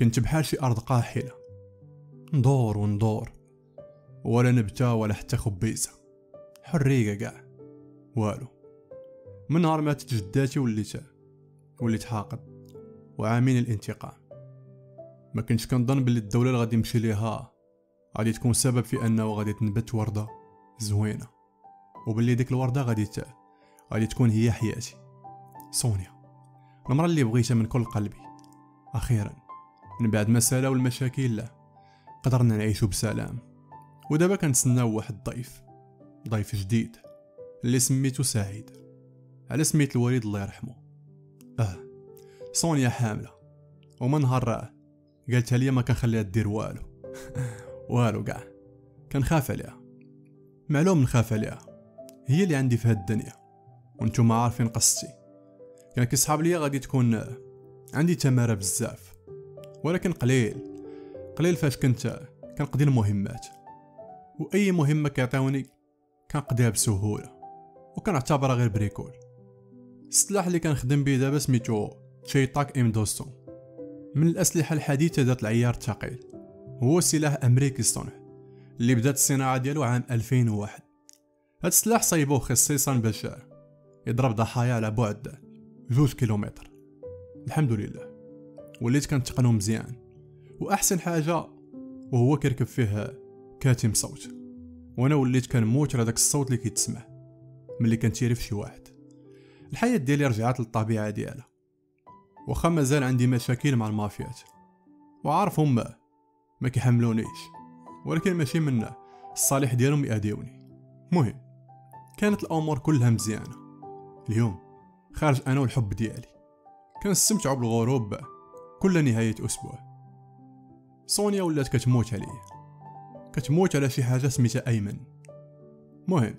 كنت بحال شي أرض قاحلة. ندور وندور. ولا نبتة ولا حتى خبيزة. حرية قاع. والو. من نهار ماتت جداتي وليت وليت حاقد. وعامين الانتقام. ما كنتش كنظن بلي الدولة اللي غادي نمشي ليها غادي تكون سبب في أنه غادي تنبت وردة زوينة. وبلي ديك الوردة غادي ت... غادي تكون هي حياتي. سونيا. المرأة اللي بغيتها من كل قلبي. أخيرا. من بعد ما سالاو المشاكل قدرنا نعيشو بسلام. ودابا كنتسناو واحد الضيف. ضيف جديد. اللي سميتو سعيد. على سميت الوالد الله يرحمه. آه سونيا حاملة. ومن نهار راه قالتها ليا ما كنخليها دير والو. والو كاع كنخاف عليها. معلوم نخاف عليها. هي اللي عندي في هاد الدنيا. وأنتم عارفين قصتي. كان كيصحاب ليا غادي تكون عندي تمارة بزاف. ولكن قليل. قليل فاش كنت كنقضي المهمات. وأي مهمة كيعطيوني كنقضيها بسهولة. وكنعتبرها غير bricole. السلاح اللي كنخدم به دابا سميتو تشيطاك إم دوستو من الأسلحة الحديثة ذات العيار الثقيل. هو سلاح أمريكي الصنع اللي بدأت الصناعة ديالو عام 2001 هاد السلاح صايبوه خصيصا باش يضرب ضحايا على بعد جوج كيلومتر. الحمد لله. وليت كنتقنو مزيان. وأحسن حاجة وهو كيركب فيه كاتم صوت وأنا وليت كنموت على داك الصوت اللي كيتسمع ملي كنتيري في شي واحد. الحياة ديالي رجعت للطبيعة ديالها. واخا مازال عندي مشاكل مع المافيات. وعارفهم ما ما كيحملونيش. ولكن ماشي من الصالح ديالهم يأديوني مهم كانت الأمور كلها مزيانة. اليوم خارج أنا والحب ديالي. كنستمتعوا بالغروب كل نهاية أسبوع. سونيا ولات كتموت عليا كتموت على شي حاجة سميتها أيمن. مهم.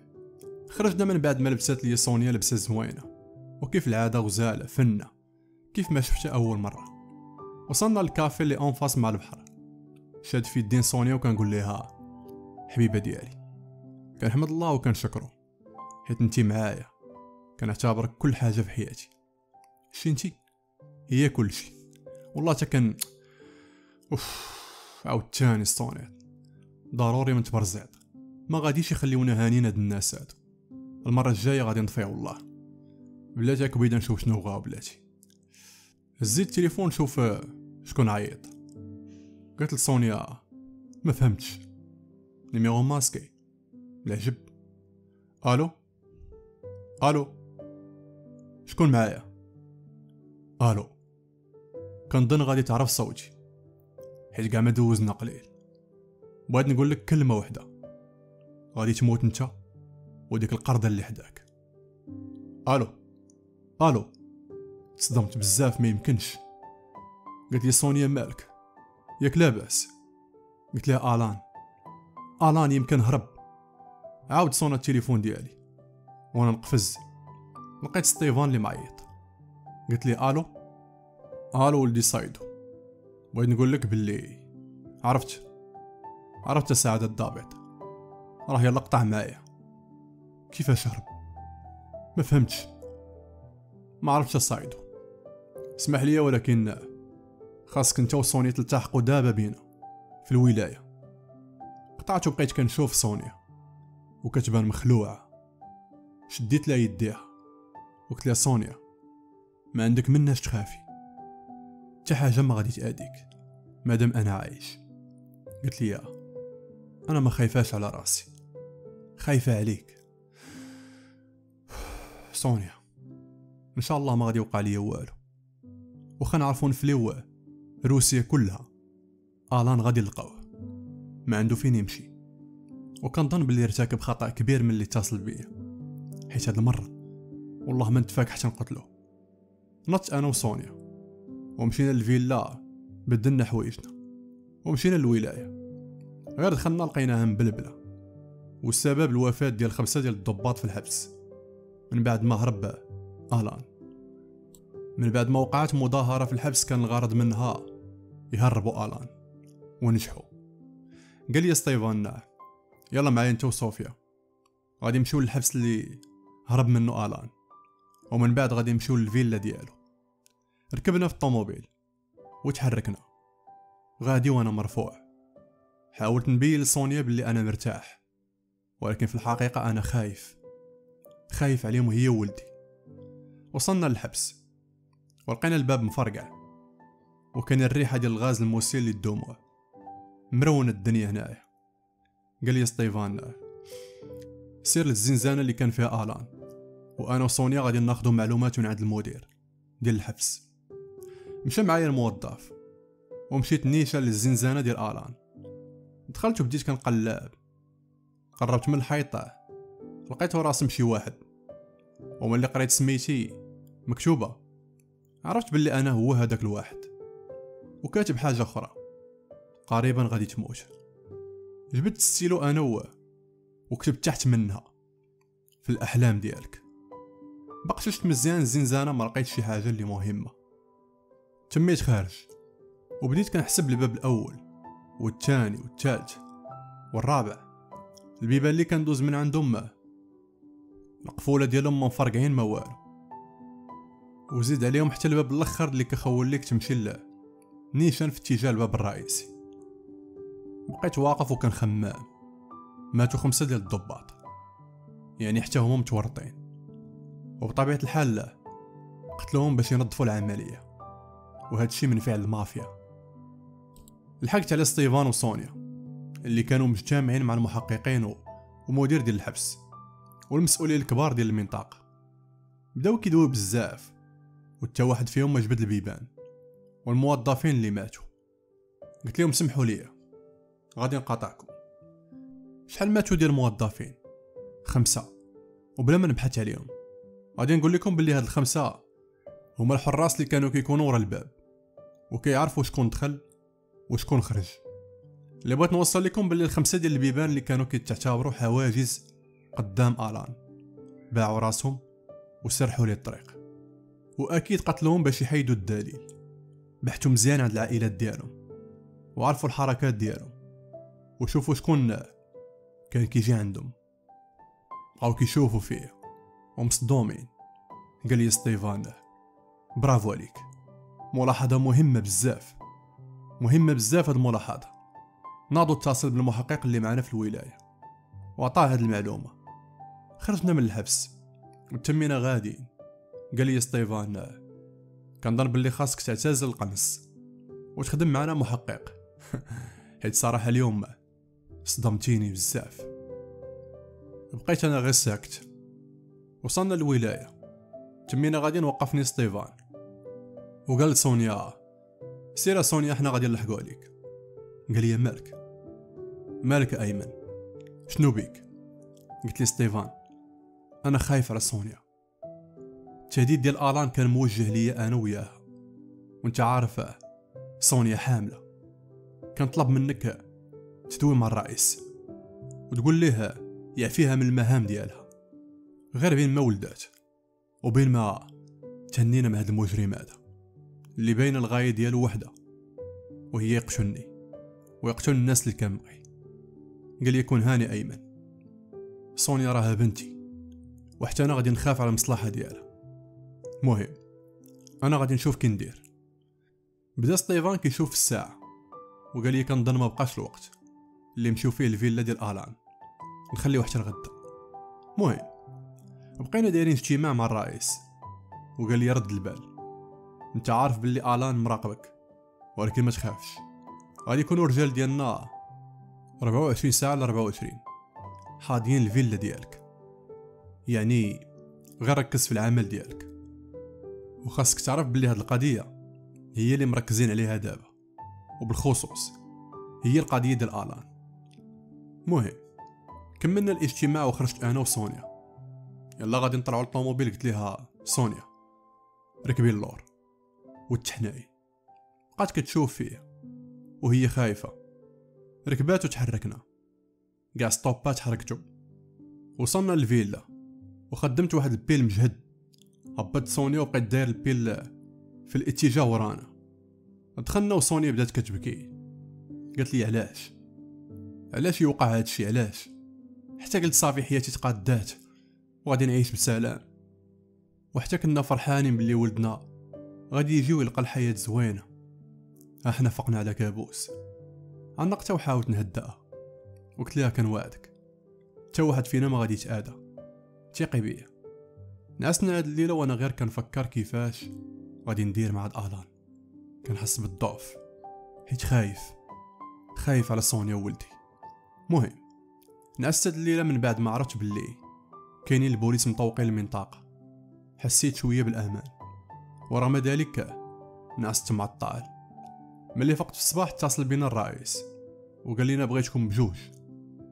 خرجنا من بعد ما لبست لي سونيا لبسة زوينة. وكيف العادة غزالة فنة. كيف ما شفتها أول مرة. وصلنا للكافي اللي en face مع البحر. شاد في يدين سونيا وكنقول ليها حبيبة ديالي كنحمد الله وكنشكرو حيت أنتي معايا. كنعتبرك كل حاجة في حياتي. شي أنتي هي كل شي. والله تكن أوف عاود تاني سونيا ضروري من تبرزعت ما غاديش يخليونا هانين هاد الناس هادو. المرة الجاية غادي نطفيو والله بلاتي كبيده نشوف شنو بغاو بلاتي. هزيت التليفون شوف شكون عيط. قالت لسونيا ما فهمتش. numéro masqué. العجب ألو؟ ألو؟ شكون معايا؟ ألو؟ كنظن غادي تعرف صوتي. حيت كاع ما دوزنا قليل. بغيت نقول لك كلمة وحدة. غادي تموت انت وديك القرده اللي حداك. ألو؟ ألو؟ صدمت بزاف ما يمكنش. قالت لي سونيا مالك. ياك لاباس. قلت لها آلان. آلان يمكن هرب. عاود صونا التليفون ديالي. وأنا نقفز. لقيت ستيفان اللي معيط. قلت لي ألو؟ ألو ولدي صايدو بغيت نقول لك باللي؟ عرفت؟ عرفت سعادة الضابط. راه يلا قطع معايا. كيفاش هرب ما فهمتش. ما عرفتش صايدو اسمح لي ولكن خاصك انت وسونيا تلتحقوا دابا بينا في الولاية. قطعت وبقيت كنشوف سونيا. وكتبان مخلوعة. شديت لها يديها. وقلت لها سونيا ما عندك مناش تخافي؟ حتى حاجة ما غادي تاذيك مادام أنا عايش. قلت لي أنا ما خايفاش على راسي. خايفة عليك. سونيا إن شاء الله ما غادي يوقع لي والو. واخا نعرفو نفليو روسيا كلها. آلان غادي نلقاوه ما عنده فين يمشي. وكنظن بلي ارتكب خطأ كبير من اللي اتصل بيا. حيت هاد المرة والله ما نتفاك حتى نقتلو نط أنا وسونيا. ومشينا للفيلا بدلنا حوايجنا ومشينا للولاية. غير دخلنا لقيناها مبلبله والسبب الوفاة ديال خمسة ديال الضباط في الحبس. من بعد ما هرب ألان من بعد ما وقعت مظاهرة في الحبس كان الغرض منها يهربوا ألان ونجحوا. قال لي ستيفان يلا معايا أنت وصوفيا. غادي نمشيو للحبس اللي هرب منه ألان ومن بعد غادي نمشيو للفيلا ديالو. ركبنا في الطوموبيل وتحركنا. غادي وأنا مرفوع. حاولت نبين لسونيا بلي أنا مرتاح ولكن في الحقيقة أنا خايف. خايف عليهم هي وولدي وصلنا للحبس. ولقينا الباب مفرقع. وكان الريحة ديال الغاز المسيل للدموع. مرونة الدنيا هنايا. قال لي ستيفان سير للزنزانة اللي كان فيها آلان. وأنا وسونيا غادي ناخدو معلومات من عند المدير ديال الحبس. مشى معايا الموظف ومشيت نيشان للزنزانة ديال آلان. دخلت وبديت كنقلب. قربت من الحيطة. لقيته راسم شي واحد. وملي قريت سميتي مكتوبة. عرفت باللي أنا هو هذاك الواحد. وكاتب حاجة أخرى. قريبا غادي تموت. جبت ستيلو أنا هو وكتبت تحت منها. في الأحلام ديالك. فتشت مزيان الزنزانة ما لقيت شي حاجة اللي مهمة. تميت خارج وبديت كنحسب الباب الأول والثاني والثالث والرابع. البيبان اللي كندوز من عندهم القفولة ديالهم منفرقعين ما والو. وزيد عليهم حتى الباب الأخر اللي كيخول ليك تمشي له نيشان في اتجاه الباب الرئيسي. بقيت واقف وكنخمم. ماتوا خمسة ديال الضباط. يعني حتى هما متورطين. وبطبيعة الحال لا. قتلوهم باش ينظفوا العملية. وهذا الشيء من فعل المافيا. لحقت على ستيفان وسونيا اللي كانوا مجتمعين مع المحققين ومدير ديال الحبس والمسؤولين الكبار ديال المنطقة بداو كيدويو بزاف وتا واحد فيهم ما جبد البيبان والموظفين اللي ماتوا. قلت لهم سمحوا لي غادي نقاطعكم. شحال ماتوا ديال الموظفين؟ خمسة. وبلا ما نبحث عليهم غادي نقول لكم باللي هاد الخمسة هما الحراس اللي كانوا كيكونوا ورا الباب. وكيعرفوا شكون دخل وشكون خرج. اللي بغيت نوصل لكم باللي الخمسة ديال البيبان اللي كانوا كيتعتبروا حواجز قدام آلان. باعوا راسهم وسرحوا لي الطريق. وأكيد قتلوهم باش يحيدوا الدليل. بحثوا مزيان عند العائلات ديالهم. وعرفوا الحركات ديالهم. وشوفوا شكون كان كيجي عندهم. بقاو كيشوفوا فيه. ومصدومين. قال لي ستيفان برافو عليك. ملاحظة مهمة بزاف. مهمة بزاف هاد الملاحظة. ناضو اتصل بالمحقق اللي معنا في الولاية. وعطاه هاد المعلومة. خرجنا من الحبس وتمينا غاديين. قال لي ستيفان كنظن باللي خاصك تعتزل القنص وتخدم معنا محقق. حيت صراحة اليوم صدمتيني بزاف. بقيت أنا غير ساكت. وصلنا للولاية. تمينا غادي وقفني ستيفان وقال لسونيا سيري سونيا إحنا غادي نلحقو عليك قال لي مالك؟ مالك أيمن؟ شنو بيك؟ قلت لي ستيفان أنا خايف على سونيا. التهديد ديال آلان كان موجه ليا أنا وياها وأنت عارف سونيا حاملة. كنطلب منك تدوي مع الرئيس وتقول ليه يعفيها من المهام ديالها غير بين ما ولدات وبين ما تهنينا مع هاد المجرم هذا اللي باين الغاية ديالو وحدة وهي يقتلني ويقتل الناس اللي كان معي. قال يكون هاني أيمن. سونيا راها بنتي وحتى أنا غادي نخاف على المصلحة ديالها. مهم أنا غادي نشوف كي ندير. بدأ ستيفان كيشوف الساعة وقال لي كنظن ما بقاش الوقت. اللي نمشيو فيه الفيلا ديال آلان. نخليو حتى الغدا مهم بقينا دايرين اجتماع مع الرئيس وقال لي رد البال. انت عارف باللي الان مراقبك ولكن ما تخافش. غادي يكونوا رجال ديالنا 24 ساعة ل 24 حاضيين الفيلا ديالك. يعني غير ركز في العمل ديالك. وخاصك تعرف بلي هاد القضية هي اللي مركزين عليها دابا. وبالخصوص هي القضية ديال آلان مهم. كملنا الاجتماع وخرجت أنا وسونيا. يلا غادي نطلعوا للطوموبيل قلت ليها سونيا. ركبي اللور. والتحناي بقات كتشوف فيه وهي خايفة. ركبات وتحركنا قاع ستوبات حركتو وصلنا للفيلا وخدمت واحد البيل مجهد. هبطت سونيا وبقيت داير البيل في الاتجاه ورانا. دخلنا وسونيا بدات كتبكي. قالت لي علاش؟ علاش يوقع هادشي علاش؟ حتى قلت صافي حياتي تقادات وغادي نعيش بسلام. وحتى كنا فرحانين بلي ولدنا غادي يجي ويلقى الحياة زوينة. إحنا فقنا على كابوس. عنقتها وحاولت نهدأها وقلت لها كنوعدك حتى واحد فينا ما غادي يتآدى ثقي بيا. نعسنا هاد الليلة وأنا غير كنفكر كيفاش غادي ندير مع هاد آلان. كنحس بالضعف. حيت خايف. خايف على سونيا وولدي. مهم. نعست هاد الليلة من بعد ما عرفت باللي كاينين البوليس مطوقين المنطقة. حسيت شوية بالأمان. ورغم ذلك نعست معطل ملي فقت في الصباح اتصل بينا الرئيس وقال لنا بغيتكم بجوج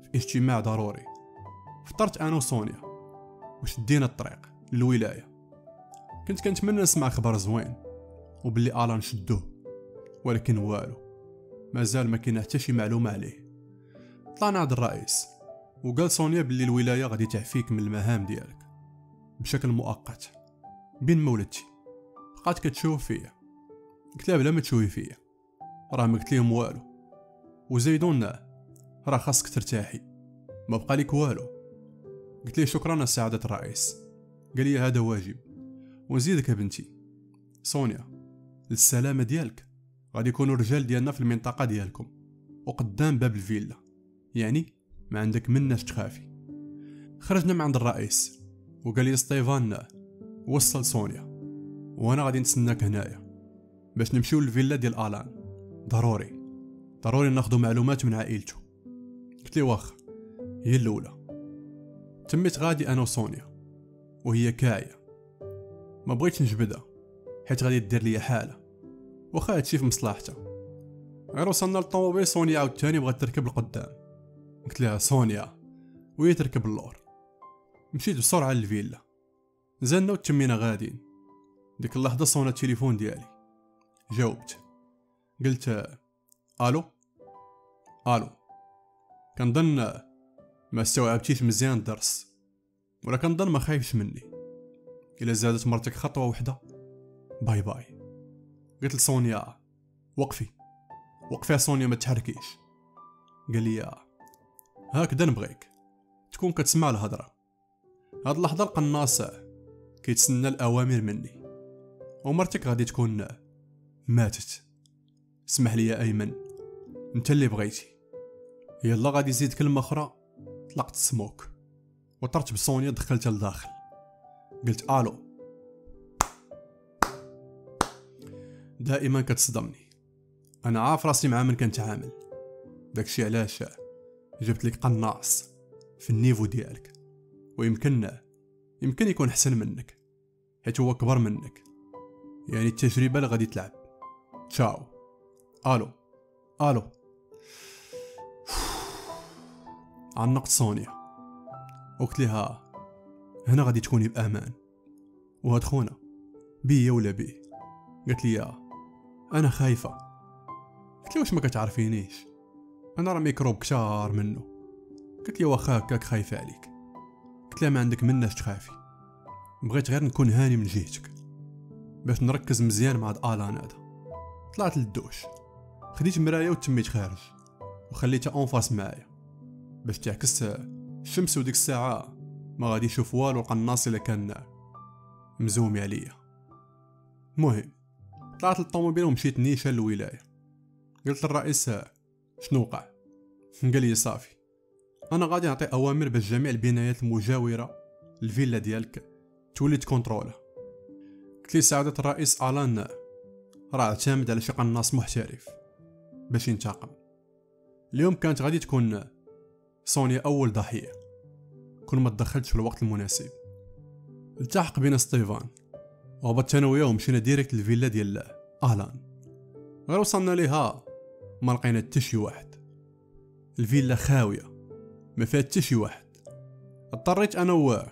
في اجتماع ضروري. فطرت أنا وسونيا وشدينا الطريق للولاية. كنت كنتمنى نسمع خبر زوين وبلي الان شدوه ولكن والو مازال ما كاين حتى شي معلومة عليه. طلعنا عند الرئيس وقال سونيا بلي الولاية غادي تعفيك من المهام ديالك بشكل مؤقت بين ما ولدتي بقات كتشوف فيا. قلت لها بلا ما تشوفي فيا. راه ما قلت لهم والو. وزيدون راه خاصك ترتاحي. ما بقى لك والو. قلت ليه شكرا سعادة الرئيس. قال لي هذا واجب. ونزيدك يا بنتي. سونيا للسلامة ديالك. غادي يكونوا الرجال ديالنا في المنطقة ديالكم. وقدام باب الفيلا. يعني ما عندك مناش تخافي. خرجنا من عند الرئيس. وقال لي ستيفان وصل سونيا. وأنا غادي نتسناك هنايا باش نمشيو للفيلا ديال آلان. ضروري. ضروري ناخذ معلومات من عائلته قلت لي واخ هي الأولى. تميت غادي أنا وسونيا وهي كاعية. ما بغيتش نجبدها حيت غادي دير ليا حالة. واخا هادشي في مصلحتها. غير وصلنا للطوموبيل سونيا عاوتاني بغات تركب القدام. قلت لها سونيا وهي تركب اللور. مشيت بسرعة للفيلا. نزلنا وتمينا غاديين. ديك اللحظة صونا التليفون ديالي. جاوبت. قلت ألو؟ ألو. كنظن ما استوعبتيش مزيان الدرس ولا كنظن ما خايفش مني. إلا زادت مرتك خطوة وحدة. bye bye. قلت لسونيا وقفي. وقفي يا سونيا ما تحركيش. قال لي هكذا نبغيك. تكون كتسمع الهضرة. هاد اللحظة القناص كيتسنى الأوامر مني. ومرتك غادي تكون ماتت. اسمح لي يا أيمن. أنت اللي بغيتي. يلا غادي يزيد كلمة أخرى. طلقت السموك وطرت بسونيا دخلتها لداخل قلت آلو. دائما كتصدمني. أنا عارف راسي مع من كنتعامل داكشي علاش جبت لك قناص في النيفو ديالك. ويمكن يمكن يكون أحسن منك. حيت هو كبر منك. يعني التجربة اللي غادي تلعب. تشاو. ألو. ألو. عنقت سونيا وقلت لها هنا غادي تكوني بأمان. وهاد خونا بيا ولا بيه قالت لي أنا خايفة. قلت لها واش ما كتعرفينيش؟ أنا راه ميكروب كتر منه. قلت لي واخا هكاك خايفة عليك. قلت لها ما عندك مناش تخافي. بغيت غير نكون هاني من جهتك. باش نركز مزيان مع هاد آلان هذا طلعت للدوش. خديت مرايه وتميت خارج. وخليتها en face معايا. باش تعكس الشمس وديك الساعة ما غادي يشوف والو القناص إلا كان مزومي عليا. مهم. طلعت للطوموبيل ومشيت نيشان للولاية. قلت للرئيس شنو وقع؟ قال لي صافي. أنا غادي نعطي أوامر باش جميع البنايات المجاورة للفيلا ديالك تولي تكونترولا سعادة الرئيس ألان راه اعتمد على شي قناص محترف باش ينتقم. اليوم كانت غادي تكون سونيا أول ضحية كون ما تدخلتش في الوقت المناسب. التحق بنا ستيفان وهبطت أنا وياه ومشينا direct للفيلا ديال ألان. غير وصلنا ليها ما لقينا حتى شي واحد. الفيلا خاوية ما فيها حتى شي واحد. اضطريت أنا و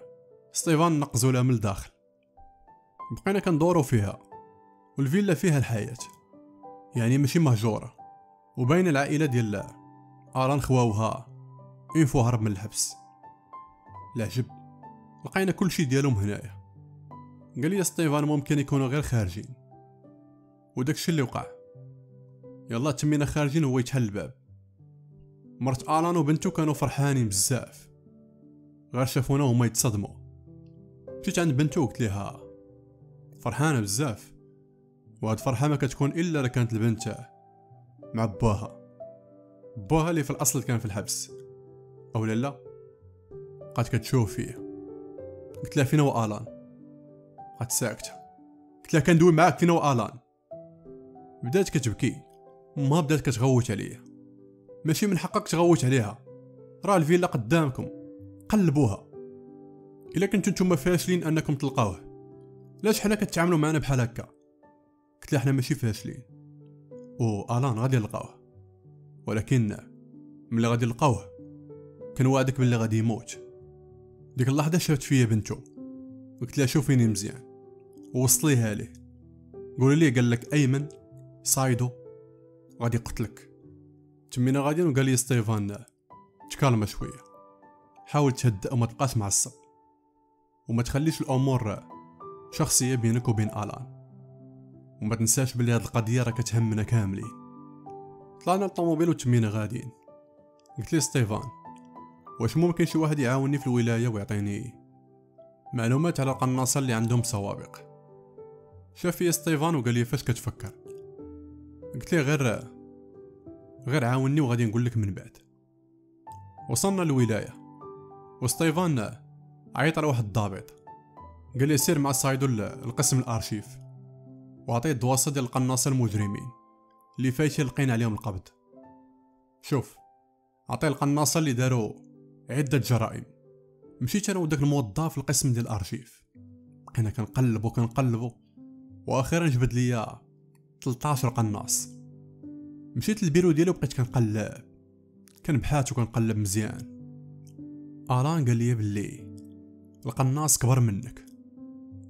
ستيفان نقزو لها من الداخل. بقينا كندورو فيها والفيلا فيها الحياة يعني ماشي مهجورة. وبين العائلة ديال ألان خواوها une fois هرب من الحبس. العجب لقينا كل شي ديالهم هنايا. قال لي ستيفان ممكن يكونوا غير خارجين. وداكشي اللي وقع. يلا تمينا خارجين هو يتحل الباب. مرت الان وبنتو كانوا فرحانين بزاف. غير شافونا هما يتصدموا. مشيت عند بنتو قلت فرحانة بزاف وهاد فرحه ما كتكون إلا كانت البنت مع بوها بوها اللي في الأصل كان في الحبس أو لا لا؟ قالت كتشوف فيه قلت لها فين هو الان قالت ساكتة. قلت لها كندوي معاك فين هو الان بدات كتبكي. ما بدات كتغوت عليا. ماشي من حقك تغوت عليها. راه الفيلا قدامكم. قلبوها. إلا كنتو نتوما فاشلين أنكم تلقاوه. لاش حنا كتعاملوا معنا بحال هكا. قلت حنا ماشي فاشلين. و آلان غادي نلقاوه ولكن ملي غادي نلقاوه كنوعدك باللي غادي يموت. ديك اللحظة شافت فيا بنتو. قلت لها شوفيني مزيان. ووصليها ليه. قولي ليه قال لك أيمن صايدو غادي يقتلك. تمينا غادي وقال لي ستيفان تكالم شوية. حاول تهدأ وما تبقاش معصب. وما تخليش الأمور شخصيه بينك وبين آلان. وما تنساش بلي هاد القضية راه كتهمنا كاملين طلعنا الطوموبيل وتمينا غاديين. قلت لي ستيفان واش ممكن شي واحد يعاوني في الولاية ويعطيني معلومات على القناصة اللي عندهم سوابق؟ شاف فيا ستيفان وقال لي فاش كتفكر؟ قلت ليه غير غير عاوني وغادي نقول لك من بعد. وصلنا للولاية. وستيفان عيط على واحد الضابط. قال لي سير مع سايدو القسم الأرشيف. وعطيه الدواسة ديال القناصة المجرمين اللي فايتين لقينا عليهم القبض شوف عطيه القناصة اللي داروا عدة جرائم. مشيت أنا وداك الموظف القسم ديال الأرشيف. بقينا كنقلبو كنقلبو وأخيرا جبد ليا 13 قناص. مشيت للبيرو ديالو بقيت كنقلب. كنبحث وكنقلب مزيان. آلان قال لي بلي القناص كبر منك.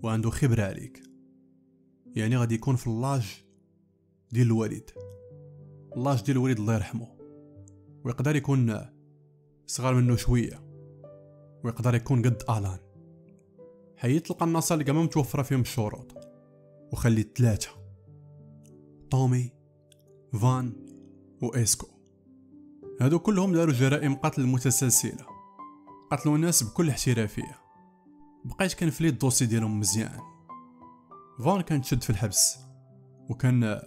وعنده خبرة عليك. يعني غادي يكون في اللاج ديال الوالد. اللاج ديال الوالد الله يرحمه. ويقدر يكون صغار منه شوية. ويقدر يكون قد الان حيت القناصه اللي كاع متوفرة فيهم الشروط. وخليت ثلاثة. طومي فان وإسكو هادو كلهم داروا جرائم قتل متسلسلة قتلوا الناس بكل احترافية. بقيت كنفلي الدوسي ديالهم مزيان. فاش كان تشد في الحبس وكان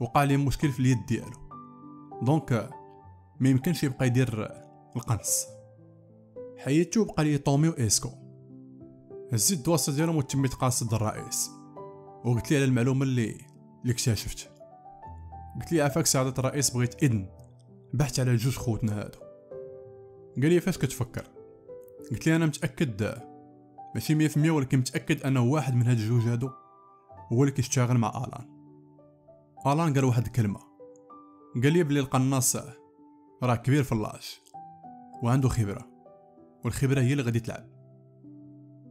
وقع ليه مشكل في اليد ديالو. donc ما يمكنش يبقى يدير القنص. حيدتو بقى لي طومي وإسكو هزيت الدواسة ديالهم وتميت قاصد الرئيس. وقلت لي على المعلومة اللي اللي اكتشفت قلت لي عافاك سعادة الرئيس بغيت إذن بحث على جوج خوتنا هادو. قال لي فاش كتفكر؟ قلت لي أنا متأكد ماشي مية في ولكن متأكد أنه واحد من هاد الجوج هادو هو اللي كيشتغل مع آلان. آلان قال واحد الكلمة. قال لي بلي القناص راه كبير في اللاش وعنده خبرة والخبرة هي اللي غادي تلعب.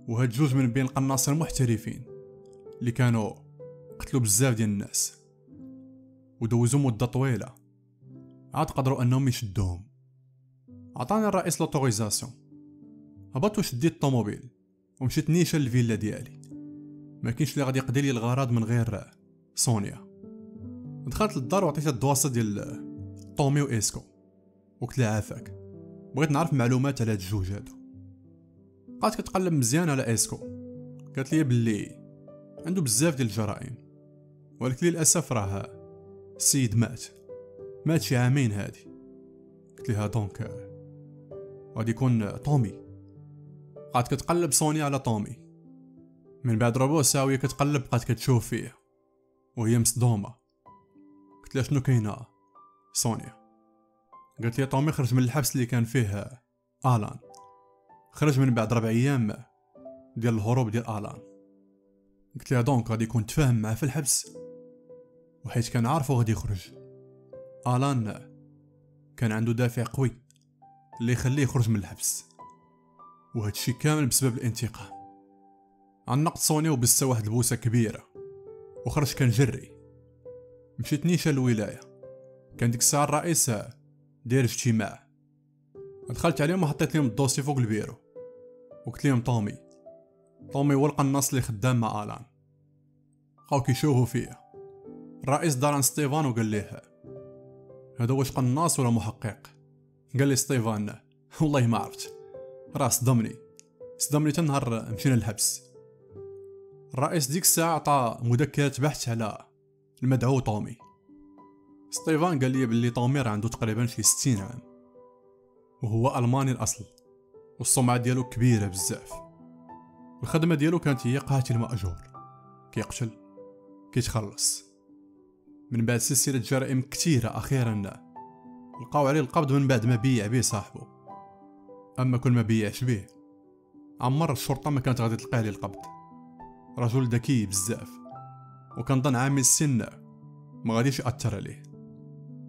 وهاد جوج من بين القناصين المحترفين اللي كانوا قتلوا بزاف ديال الناس ودوزو مدة طويلة عاد قدروا أنهم يشدوهم. عطاني الرئيس l'autorisation هبطت وشديت الطوموبيل. ومشيت نيشان للفيلا ديالي. ما كاينش اللي غادي يقضي لي الغرض من غير سونيا. دخلت للدار وعطيتها الدواسة ديال طومي واسكو وقلت لها عافاك. بغيت نعرف معلومات على هاد الجوج هادو. بقات كتقلب مزيان على اسكو قالت لي بلي عنده بزاف ديال الجرائم. ولكن للأسف راه السيد مات. مات شي عامين هادي. قلت لها دونك غادي يكون طومي. بقات كتقلب سونيا على طومي. من بعد ربع ساعة وهي كتقلب بقات كتشوف فيه. وهي مصدومة. قلت لها شنو كاينة؟ سونيا. قالت لي طومي خرج من الحبس اللي كان فيه آلان. خرج من بعد ربع أيام ديال الهروب ديال آلان. قلت لها donc غادي يكون تفاهم معاه في الحبس. وحيت كان عارفو غادي يخرج. آلان كان عنده دافع قوي اللي يخليه يخرج من الحبس. وهادشي كامل بسبب الانتقام. عنقت سونيا وبستها واحد البوسة كبيرة. وخرجت كنجري. مشيت نيشان للولاية كان ديك الساعة الرئيس داير اجتماع. دخلت عليهم وحطيت لهم الدوسي فوق البيرو. وقلت لهم طومي. طومي هو القناص اللي خدام مع آلان. بقاو كيشوفوا فيا. الرئيس داران ستيفان وقال ليه. هذا واش قناص ولا محقق؟ قال لي ستيفان والله ما عرفت. راه صدمني صدمني تنهار مشينا للحبس الرئيس ديك الساعة عطى مذكرة بحث على المدعو طومي. ستيفان قال لي باللي طومير عنده تقريبا شي 60 عام. وهو ألماني الأصل والسمعه ديالو كبيرة بزاف. الخدمة ديالو كانت هي قاتل ماجور كيقتل كيتخلص. من بعد سلسلة جرائم كثيرة أخيرا لقاو عليه القبض من بعد ما بيع بيه صاحبه. أما كل ما بيعش بيه. عمر الشرطة ما كانت غادي تلقى عليه القبض رجل ذكي بزاف وكنظن عامل السن ما غاديش يأثر عليه.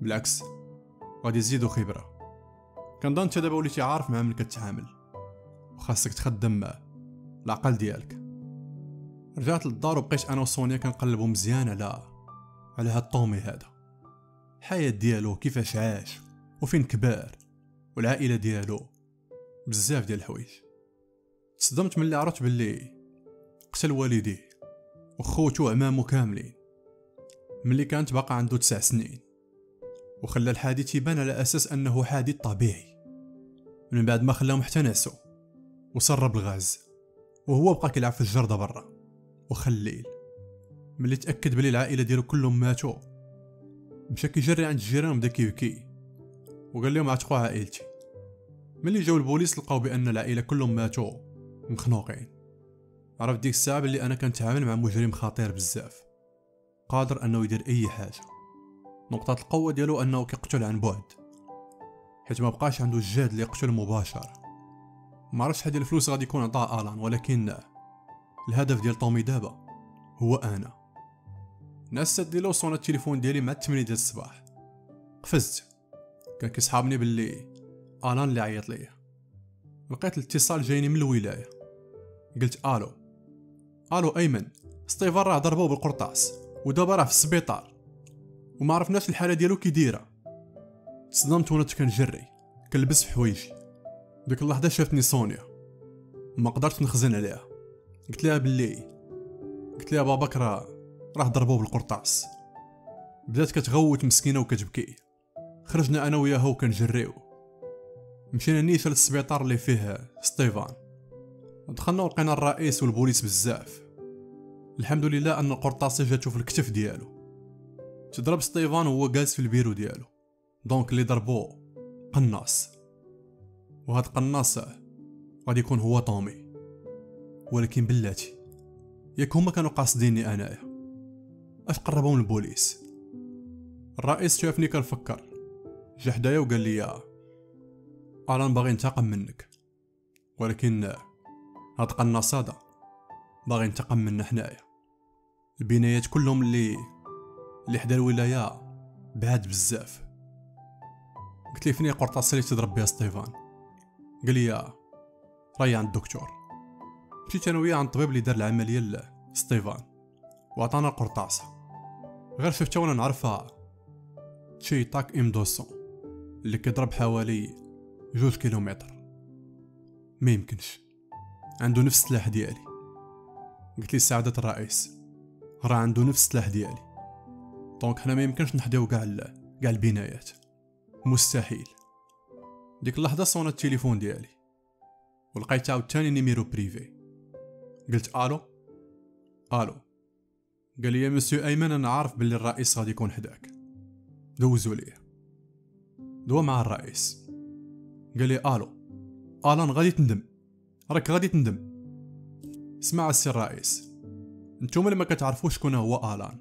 بالعكس غادي يزيدو خبرة. كنظن انت دابا وليتي عارف مع من كتعامل وخاصك تخدم العقل ديالك. رجعت للدار وبقيت أنا وسونيا كنقلبو مزيان على على هاد طومي هذا. الحياة ديالو كيفاش عاش وفين كبار والعائلة ديالو بزاف ديال الحوايج. تصدمت ملي عرفت باللي قتل والديه وخوتو وعمامو كاملين. ملي كانت باقا عنده تسع سنين. وخلى الحادث يبان على أساس أنه حادث طبيعي. من بعد ما خلاهم حتى نعسو وسرب الغاز وهو بقى كيلعب في الجردة برا. وخليل ملي تأكد بلي العائلة ديالو كلهم ماتوا. مشى كيجري عند الجيران وبدا كيبكي. وقال لهم عتقوا عائلتي. ملي جاو البوليس لقاو بأن العائلة كلهم ماتوا مخنوقين. عرفت ديك الساعة بلي أنا كنتعامل مع مجرم خطير بزاف. قادر أنه يدير أي حاجة. نقطة القوة ديالو أنه كيقتل عن بعد. حيت ما بقاش عنده الجهد اللي يقتل مباشره ما عرفتش هادي الفلوس غادي يكون عطاها آلان ولكن الهدف ديال طومي دابا هو أنا. ناس سديلو صون التليفون ديالي مع 8 ديال الصباح. قفزت. كان كيصحابني باللي آلان اللي عيط ليا لقيت الاتصال جايني من الولاية. قلت آلو. آلو أيمن ستيفان راه ضربوه بالقرطاس ودابا راه في السبيطار. وما عرفناش الحالة ديالو كي دايرة. تصدمت وأنا كنجري كنلبس في حوايجي. ديك اللحظة شافتني سونيا. ما قدرت نخزن عليها. قلت لها باللي قلت لها باباك راه راه ضربوه بالقرطاس. بدات كتغوت مسكينة وكتبكي. خرجنا أنا وياها وكنجريو. مشينا نيشان للسبيطار اللي فيه ستيفان. دخلنا ولقينا الرئيس والبوليس بزاف. الحمد لله أن القرطاسه جاتو في الكتف ديالو. تضرب ستيفان وهو جالس في البيرو ديالو. donc اللي ضربوه قناص. وهاد قناص غادي يكون هو طومي. ولكن بلاتي ياك هما كانوا قاصديني أنايا. اش قربوا من البوليس. الرئيس شافني كنفكر. جا حدايا وقال لي أنا باغي ننتقم منك. ولكن هاد قناص باغي ينتقم منا حنايا. البنايات كلهم اللي اللي حدا الولاية بعاد بزاف. قلت لي فيني قرطاس اللي تضرب بها ستيفان قال لي راهي عند الدكتور. مشيت أنا وياه عند الطبيب اللي دار العملية لستيفان وعطانا القرطاسه غير شفتها وأنا نعرفها. شي طاك إم دوسون اللي كيضرب حوالي جوج كيلومتر ما يمكنش. عنده نفس السلاح ديالي. قلت لي سعادة الرئيس. راه عنده نفس السلاح ديالي. donc حنا ما يمكنش نحضاو كاع كاع البنايات. مستحيل. ديك اللحظة صونا التليفون ديالي. ولقيت عاوتاني numéro privé. قلت ألو؟ ألو. قال لي مسيو أيمن أنا عارف باللي الرئيس غادي يكون حداك. دوزو ليه. دوا مع الرئيس. قال لي آلو آلان غادي تندم راك غادي تندم. اسمع السي الرئيس نتوما اللي ما كتعرفوش شكون هو آلان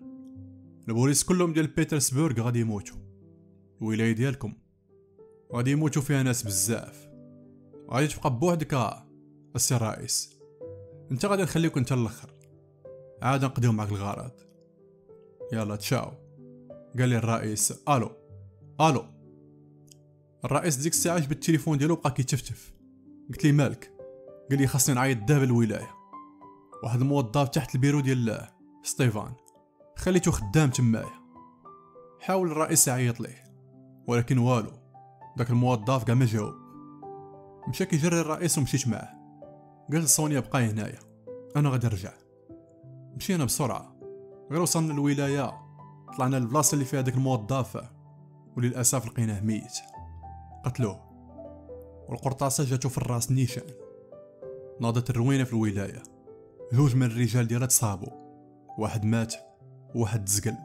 البوليس كلهم ديال بيترسبورغ غادي يموتوا. الولاية ديالكم غادي يموتوا فيها ناس بزاف. غادي تبقى بوحدك السي الرئيس. انت غادي نخليك انت الآخر عاد نقضيو معاك الغرض. يلا تشاو. قال لي الرئيس آلو آلو. الرئيس ديك الساعة جبد التليفون ديالو بقى كيتفتف. قلت لي مالك؟ قال لي خاصني نعيط دابا الولايه واحد الموظف تحت البيرو ديال ستيفان. خليته خدام تمايا. حاول الرئيس يعيط ليه ولكن والو داك الموظف كاع ما جاوب. مشى كيجري الرئيس ومشيت معاه. قال سونيا بقاي هنايا أنا غادي نرجع. مشينا بسرعة. غير وصلنا للولاية طلعنا للبلاصة اللي فيها داك الموظف وللأسف لقيناه ميت. قتلوه. والقرطاسة جاتو في الراس نيشان. ناضت الروينة في الولاية. جوج من الرجال ديالها تصابوا واحد مات وواحد تزقل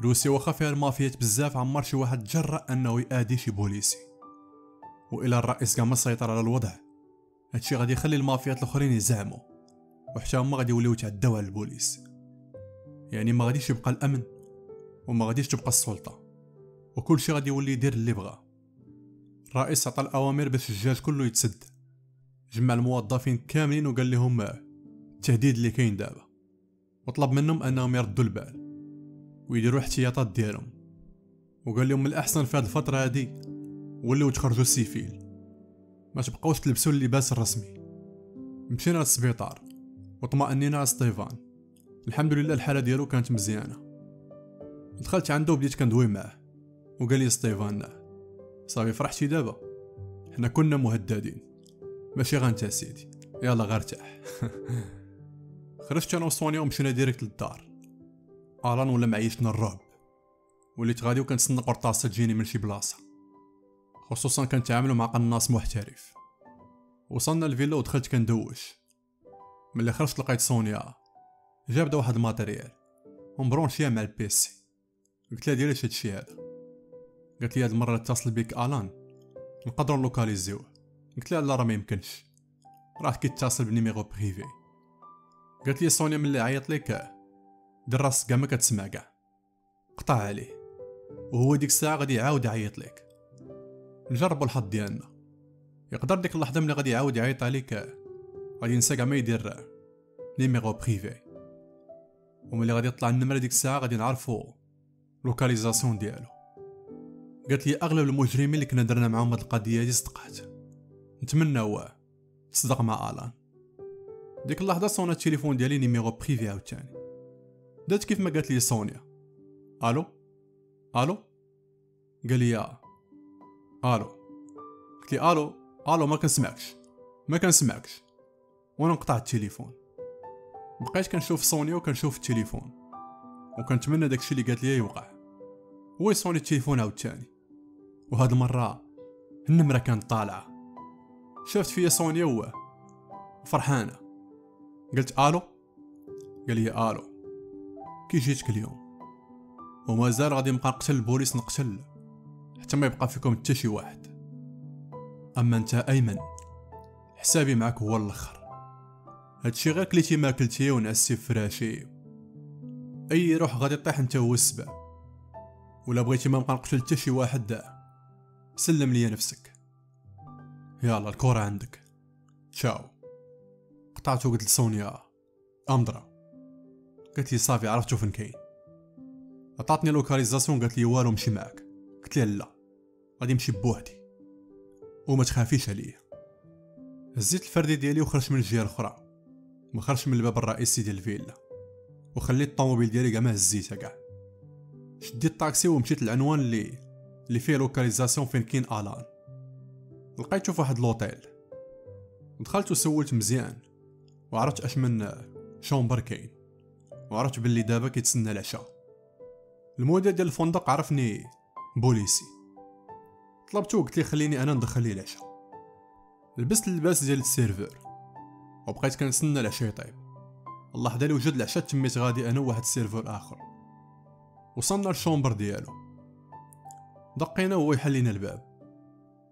روسيا واخا فيها المافيات بزاف عمر شي واحد تجرأ أنه يادي شي بوليسي. وإلى الرئيس كاع ما سيطر على الوضع. هادشي غادي يخلي المافيات الأخرين يزعموا وحتى هما غادي يوليو يتعداو على البوليس. يعني ما غاديش يبقى الأمن وما غاديش تبقى السلطة. وكل شي غادي يولي يدير اللي بغا. الرئيس عطى الأوامر باش الجهاز كله يتسد. جمع الموظفين كاملين وقال لهم التهديد اللي كاين دابا. وطلب منهم أنهم يردوا البال ويديروا احتياطات ديالهم. وقال لهم من الأحسن في هذه الفترة هذه وليو تخرجوا ال civil. ما تبقاوش تلبسوا اللباس الرسمي. مشينا للسبيطار. وطمأنينا على ستيفان. الحمد لله الحالة ديالو كانت مزيانة. دخلت عنده وبديت كندوي معاه. وقال لي ستيفان صافي فرحتي دابا. حنا كنا مهددين. ماشي غير نتا آ سيدي. يلا غير ارتاح خرجت أنا وسونيا ومشينا direct للدار. ألان ولا معيشنا الرعب. وليت غادي وكنتسنى قرطاسه تجيني من شي بلاصة. خصوصا كنتعاملوا مع قناص محترف. وصلنا الفيلا ودخلت كندوش. ملي خرجت لقيت سونيا. جابده واحد ال matériel. ومبرونشيها مع ال PC قلت لها ديري هادشي هذا. قالت لي هاد المرة اتصل بك آلان. نقدروا نلوكاليزيوه قلت لها لا راه ما يمكنش. راه كيتصل ب numéro privé. قالت لي سونيا ملي عيط لك؟ دير راسك كاع ما كتسمع كاع. قطع عليه. وهو ديك الساعة غادي يعاود يعيط لك. نجربوا الحظ ديالنا. يقدر ديك اللحظة ملي غادي يعاود يعيط عليك غادي ينسى كاع ما يدير numéro privé. وملي غادي يطلع النمرة ديك الساعة غادي نعرفو localisation ديالو. قالت لي أغلب المجرمين اللي كنا درنا معاهم هاد القضية دي صدقات. نتمنى هو تصدق مع آلان. ديك اللحظة صونا التليفون ديالي numéro privé عاوتاني. درت كيف ما قالت لي سونيا ألو؟ ألو؟ قال لي ألو؟ قلت لي ألو؟ ألو ما كنسمعكش. ما كنسمعكش. وأنا نقطع التليفون. بقيت كنشوف سونيا وكنشوف التليفون. وكنتمنى داكشي اللي قالت لي يوقع. هو يصوني التليفون عاوتاني. وهاد المرة النمرة كانت طالعة. شافت فيا سونيا هو فرحت أنا. قلت آلو؟ قال لي آلو. كي جيتك اليوم ومازال غادي نبقى نقتل البوليس نقتل. حتى ما يبقى فيكم حتى شي واحد. أما أنت أيمن حسابي معاك هو الآخر. هادشي غير كليتي ما كلتي ونعستي فراشي. أي روح غادي طيح أنت هو السبب ولا بغيتي ما نبقى نقتل حتى شي واحد. سلم ليا نفسك. يلا الكرة عندك. تشاو قطعت وقلت لسونيا امضرا قالت لي صافي عرفتو فين كاين. عطاتني لوكاليزاسيون قالت لي والو مشي معاك. قلت لها لا غادي نمشي بوحدي. وما تخافيش عليا. هزيت الفردي ديالي وخرجت من الجهة الأخرى. ما خرجت من الباب الرئيسي ديال الفيلا. وخليت الطوموبيل ديالي كاع ما هزيتها كاع. شديت الطاكسي ومشيت للعنوان اللي اللي فيه localisation فين كاين آلان. لقيتو فواحد لوطيل دخلت وسولت مزيان. وعرفت أش من chambre كاين. وعرفت باللي دابا كيتسنى العشاء. المدير ديال الفندق عرفني بوليسي. طلبتو قلت ليه خليني أنا ندخل ليه العشاء. لبست اللباس ديال ال serveur وبقيت كنتسنى العشاء يطيب. اللحظه اللي وجد العشاء تميت غادي أنا وواحد ال serveur آخر. وصلنا لل chambre ديالو. دقينا وهو يحل لينا الباب.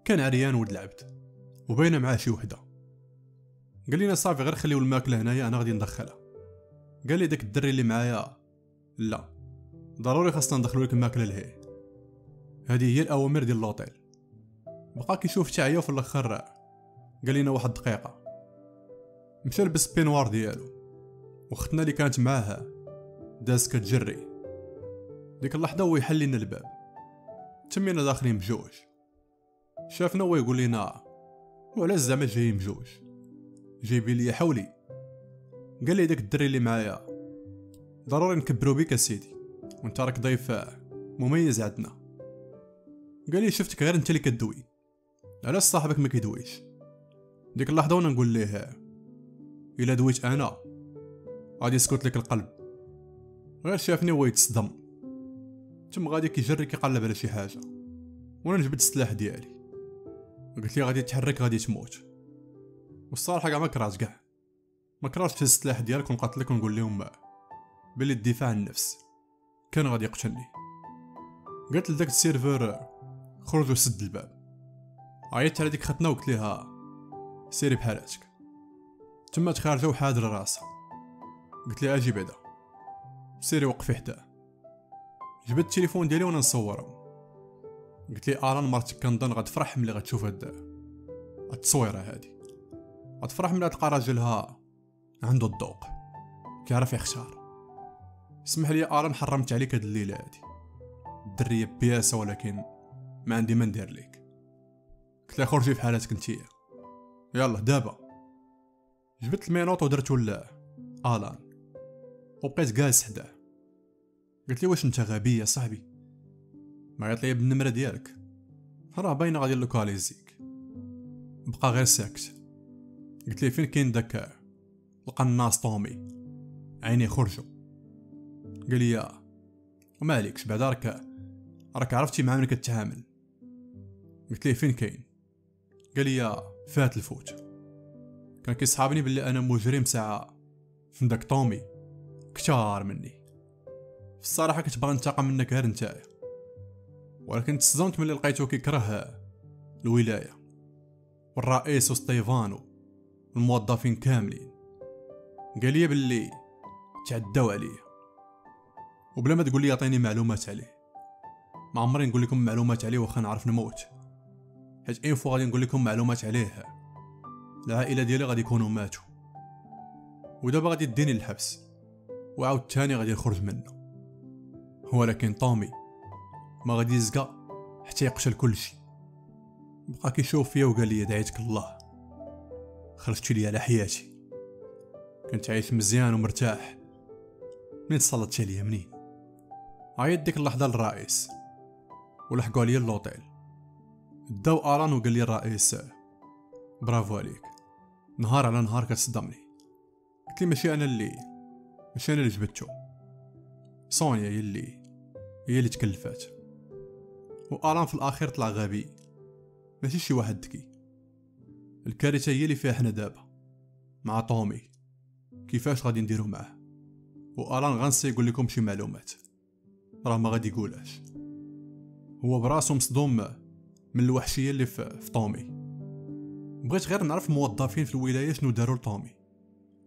كان عريان ولد العبد وباينه معاه شي وحدة. قال لنا صافي غير خليو الماكلة هنايا أنا غادي ندخلها. قال لي داك الدري اللي معايا لا. ضروري خاصنا ندخلو لك الماكلة لهيه. هذه هي الأوامر ديال لوطيل بقى كيشوف تاعيا وفي الأخر قال لنا واحد دقيقة. مشى لبس بينوار ديالو وختنا اللي كانت معاه داز كتجري ديك اللحظة هو يحل لنا الباب. تمينا داخلين بجوج. شافنا هو يقول لنا وعلاش زعما جايين بجوج؟ جايبين لي حولي. قال لي داك الدري اللي معايا ضروري نكبرو بيك سيدي وأنت راك ضيف مميز عندنا. قال لي شفتك غير أنت اللي كدوي علاش صاحبك ما كيدويش؟ ديك اللحظة وأنا نقول ليه إلا دويت أنا غادي يسكت لك القلب. غير شافني هو يتصدم. تم غادي كيجري كيقلب على شي حاجة. وأنا جبت السلاح ديالي. قلت لي غادي تحرك غادي تموت والصراحة كاع ما كرهت كاع. ما كرهتش السلاح ديالك ونقاتلك ونقول لهم بلي الدفاع عن النفس. كان غادي يقتلني. قالت لذاك ال serveur خرج وسد الباب. عيطت على ديك ختنا وقلت ليها سيري بحالاتك. تمات خارجة وحادرة راسها. قلت لها أجي بعدا. سيري وقفي حداه. جبت التليفون ديالي وأنا نصورهم قلت ليه آلان مرتك كنظن غتفرح ملي غتشوف هاد التصويرة هادي. غتفرح ملي تلقى راجلها عنده الذوق. كيعرف يختار. اسمح لي الان حرمت عليك هاد الليلة هادي. الدرية بياسة ولكن ما عندي ما ندير ليك. قلت لها خرجي في حالتك نتيا يلا دابا. جبت ال menottes ودرتو لآلان وبقيت جالس حداه. قلت لي واش انت غبي يا صاحبي؟ ملي عيطتي لي بالنمرة ديالك. راه باينة غادي لوكاليزيك بقى غير ساكت. قلت لي فين كاين داك؟ القناص طومي. عيني خرجوا. قال لي وما عليكش بعدا راك راك عرفتي مع من كتعامل. قلت ليه فين كاين؟ قال لي فات الفوت. كان كيصحابني بلي أنا مجرم ساعة. داك طومي. كتار مني. في الصراحة كنت باغي ننتقم منك غير نتايا. ولكن تصدمت ملي لقيتو كيكره الولاية والرئيس وستيفانو الموظفين كاملين. قال لي باللي تعداو عليه وبلا ما تقول لي عطيني معلومات عليه. ما عمري نقول لكم معلومات عليه واخا نعرف نموت. حيت اين فوا غادي نقول لكم معلومات عليه العائلة ديالي غادي يكونوا ماتوا. ودابا غادي يديني للحبس وعاود تاني غادي نخرج منه. ولكن طومي ما غادي يزقى حتى يقتل كلشي بقى كيشوف فيا وقال لي دعيتك الله خرجتي لي على حياتي. كنت عايش مزيان ومرتاح. منين تصلت عليا منين؟ عيط ديك اللحظة للرئيس. ولحقوا عليا اللوطيل. داو اران وقال لي الرئيس برافو عليك. نهار على نهار كتصدمني. قلت لي ماشي أنا اللي ماشي أنا اللي جبدتو سونيا هي اللي. هي اللي تكلفات. واران في الاخير طلع غبي. ماشي شي واحد ذكي الكارثة هي اللي فيها حنا دابا. مع طومي كيفاش غادي نديرو معاه؟ واران غنسى يقول لكم شي معلومات. راه ما غادي يقولهاش هو براسو مصدوم من الوحشية اللي في, طومي بغيت غير نعرف الموظفين في الولاية شنو داروا لطومي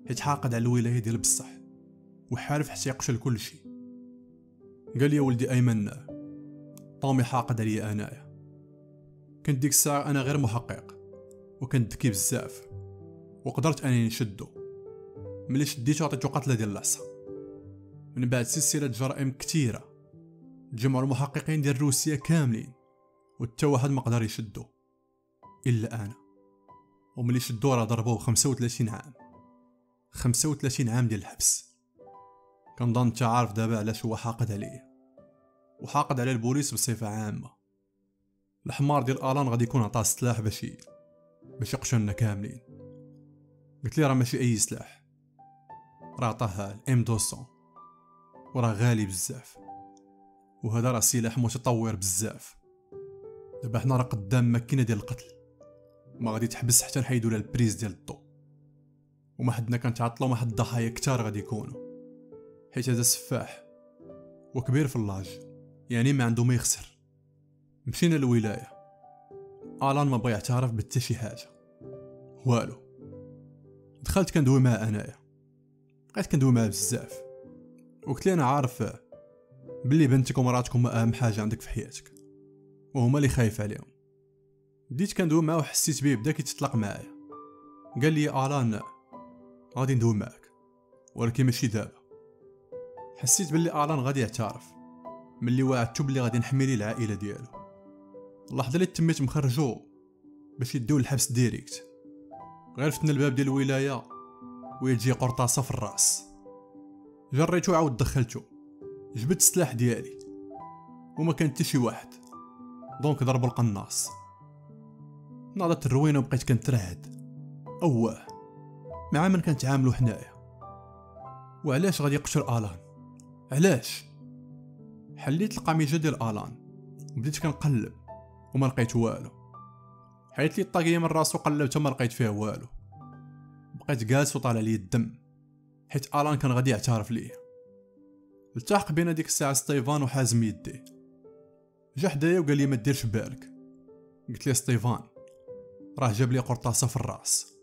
حيت حاقد على الولاية ديال بصح. وحارف حتى يقتل كل شيء قال لي ولدي ايمن طومي حاقد عليا آنايا. كنت ديك الساعة أنا غير محقق وكنت ذكي بزاف وقدرت اني نشدو. ملي شديتو عطيتو قتله ديال العصا من بعد سلسلة جرائم كتيره تجمعوا المحققين ديال روسيا كاملين وتا واحد ما قدر يشدو. إلا أنا. وملي شدو راه ضربوه 35 عام. 35 عام ديال الحبس. كنظن انت عارف دابا علاش هو حاقد عليا وحاقد على البوليس بصفة عامة. الحمار ديال آلان غادي يكون عطاه سلاح باش باش يقتلنا كاملين. قلت لي راه ماشي أي سلاح. راه عطاه الإم 200 وراه غالي بزاف. وهذا راه سلاح متطور بزاف. دابا حنا راه قدام ماكينة ديال القتل. ما غادي تحبس حتى نحيدو لها البريز ديال الضو. وما حدنا كنتعطلو ما حد الضحايا كتار غادي يكونوا حيت هذا سفاح وكبير في اللاج يعني ما عنده ما يخسر. مشينا للولاية. آلان ما بغى يعترف بتا شي حاجة. والو. دخلت كندوي معاه أنايا. بقيت كندوي معاه بزاف. وقلت أنا عارف بلي بنتك ومراتك هما أهم حاجة عندك في حياتك. وهما اللي خايف عليهم. بديت كندوي معاه وحسيت بيه بدا كيتطلق معايا. قال لي آلان غادي ندوي معاك. ولكن ماشي دابا. حسيت بلي الان غادي يعترف ملي وعدتو بلي غادي نحمي ليه العائلة ديالو. اللحظة اللي تميت مخرجو باش يديو الحبس direct. غير فتنا الباب ديال الولاية ويجي قرطاسة في الرأس. جريتو عاود دخلتو. جبت السلاح ديالي. وما كان حتى شي واحد. donc ضربوا القناص. ناضت الروينة وبقيت كنترعد اواه مع من كنتعاملو حنايا؟ وعلاش غادي يقتل آلان؟ علاش؟ حليت القميجه ديال الان وبديت كنقلب وما لقيت والو. حيت لي الطاقية من راسو قلبتها ما لقيت فيها والو. بقيت جالس وطالع لي الدم حيت الان كان غادي يعترف ليا التحق بيا ديك الساعة ستيفان وحازم يديه جا حدايا وقال لي ما ديرش بالك. قلت لي ستيفان راه جاب لي قرطاسة في الراس.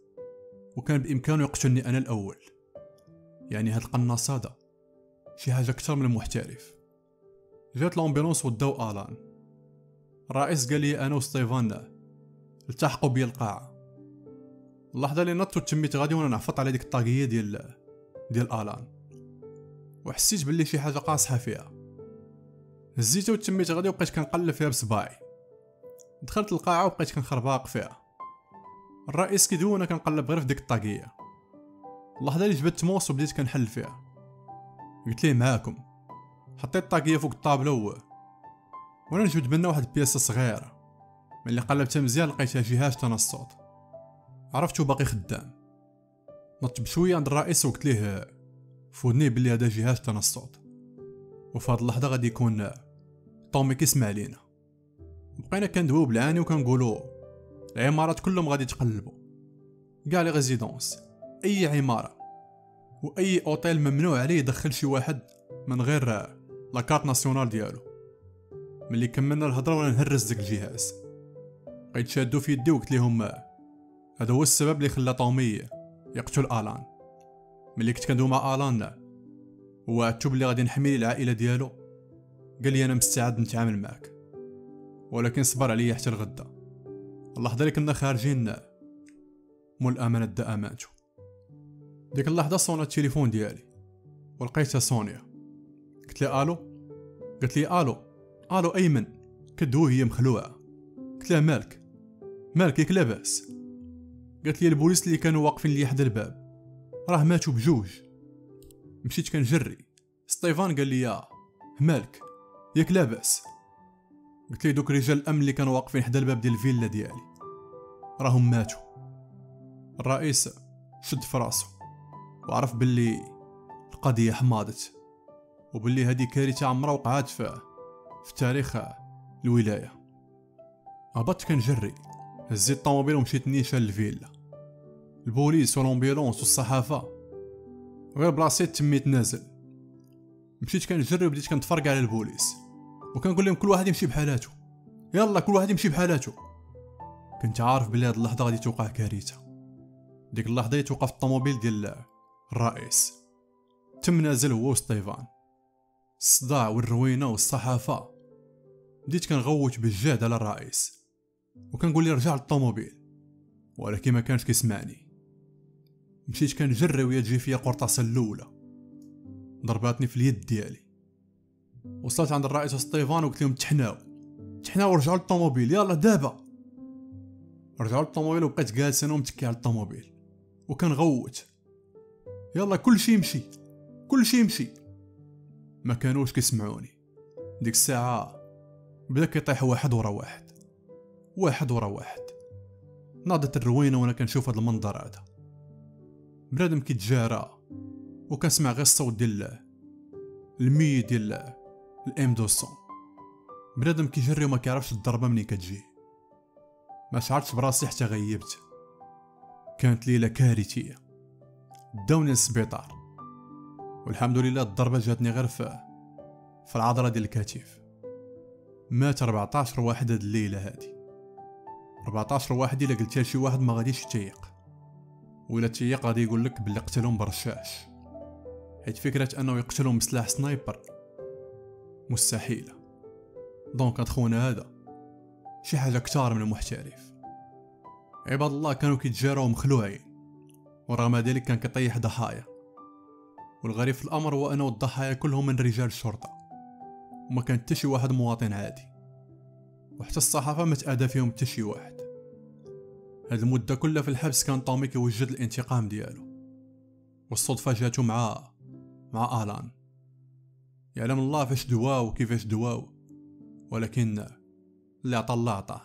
وكان بإمكانه يقتلني أنا الأول. يعني هاد القناص هذا. شي حاجة أكثر من المحترف. جات لامبيلونس وداو آلان. الرئيس قال لي أنا وستيفان التحقوا بيا القاعة. اللحظة اللي نطو تميت غادي وأنا نعفط على ديك الطاقية ديال ديال آلان. وحسيت باللي شي حاجة قاصحه فيها. هزيتها وتميت غادي وبقيت كنقلب فيها بصباعي. دخلت القاعة وبقيت كنخرباق فيها. الرئيس كيدوي وأنا كنقلب غير في ديك الطاقية. اللحظة اللي جبت موس وبديت كنحل فيها. قلت ليه معاكم حطيت الطاقيه فوق الطابلة و وأنا نجبد منها واحد البياسه صغيرة. ملي قلبتها مزيان لقيتها فيها تنى الصوت عرفتو باقي خدام. نط بشوية عند الرئيس وقلت ليه فودني بلي هذا جهاز تنى الصوت وفي هاد اللحظة غادي يكون طومي كيسمع لينا. بقينا كندويو بالعاني وكنقولوا العمارات كلهم غادي يتقلبوا كاع لي résidences أي عمارة؟ وأي أوتيل ممنوع عليه يدخل شي واحد من غير la carte nationale ديالو. ملي كملنا الهضرة وأنا نهرس داك الجهاز بقيت شادو في يدي وقلت لهم هذا هو السبب اللي خلى طومي يقتل آلان. ملي كنت كندوي مع آلان وعدتو بلي غادي نحمي العائلة ديالو. قال لي أنا مستعد نتعامل معك ولكن صبر عليا حتى الغدا. اللحظه اللي كنا خارجين. مول الامانه دا امانتو ديك اللحظة صونا التليفون ديالي ولقيتها سونيا قلت لي ألو؟ قلت لي allô؟ allô أيمن. كدوي هي مخلوعة. قلت لها مالك؟ مالك ياك لاباس قالت لي البوليس اللي كانوا واقفين لي حدا الباب راه ماتوا بجوج. مشيت كنجري. ستيفان قال لي مالك؟ ياك لاباس قلت لي دوك رجال الأمن اللي كانوا واقفين حدا الباب ديال الفيلا ديالي راهم ماتوا. الرئيس شد في راسو وعرف باللي القضية حماضت وباللي هذه كارثة عمرها وقعات في في تاريخ الولاية. هبطت كنجري هزيت الطوموبيل ومشيت نيشان للفيلا البوليس والأمبيلونس والصحافة غير بلاصيت تميت نازل مشيت كنجري وبديت كنتفرق على البوليس وكنقول لهم كل واحد يمشي بحالاتو يلا كل واحد يمشي بحالاتو كنت عارف بلي هاد اللحظة غادي توقع كارثة. ديك اللحظة يتوقف الطوموبيل ديال الرئيس تم نازل هو وستيفان. الصداع والروينة والصحافة. بديت كنغوت بالجهد على الرئيس. وكنقول لي رجع للطوموبيل. ولكن ما كانش كيسمعني. مشيت كنجري ويا تجي فيا قرطاسة الأولى. ضرباتني في اليد ديالي. وصلت عند الرئيس وستيفان وقلت لهم تحناو. تحناو ورجعوا للطوموبيل. يلا دابا. رجعوا للطوموبيل وبقيت جالس أنا ومتكي على الطوموبيل. وكنغوت. يلا كل شي يمشي. كل شي يمشي. ما كانوش كيسمعوني. ديك الساعة بدأ كيطيح واحد ورا واحد. واحد ورا واحد. ناضت الروينة وأنا كنشوف هاد المنظر هذا. بنادم كيتجارى وكنسمع غير الصوت ديال المي ديال الام دوسون بنادم كيجري وما كيعرفش الضربة منين كتجي. ما شعرتش براسي حتى غيبت. كانت ليلة كارثية. داوني للسبيطار والحمد لله الضربة جاتني غير في في العضلة ديال الكتف. مات 14 واحد هاد الليلة هادي. 14 واحد إلا قلتها لشي واحد ما غاديش يتيق. ولا تيق غادي يقول لك بلي قتلهم برشاش. حيت فكرة أنه يقتلهم بسلاح sniper مستحيلة. donc هاد خونا هذا. شي حاجة كتار من المحترف. عباد الله كانوا كيتجاراو مخلوعين ورغم ذلك كان كيطيح ضحايا. والغريب في الأمر هو أنه الضحايا كلهم من رجال الشرطة وما كان حتى شي واحد مواطن عادي. وحتى الصحافة ما تأذى فيهم حتى شي واحد. هاد المدة كلها في الحبس كان طومي كيوجد الانتقام ديالو. والصدفة جاتو مع مع آلان. يعلم الله فاش دواو وكيفاش دواو ولكن اللي عطا الله عطاه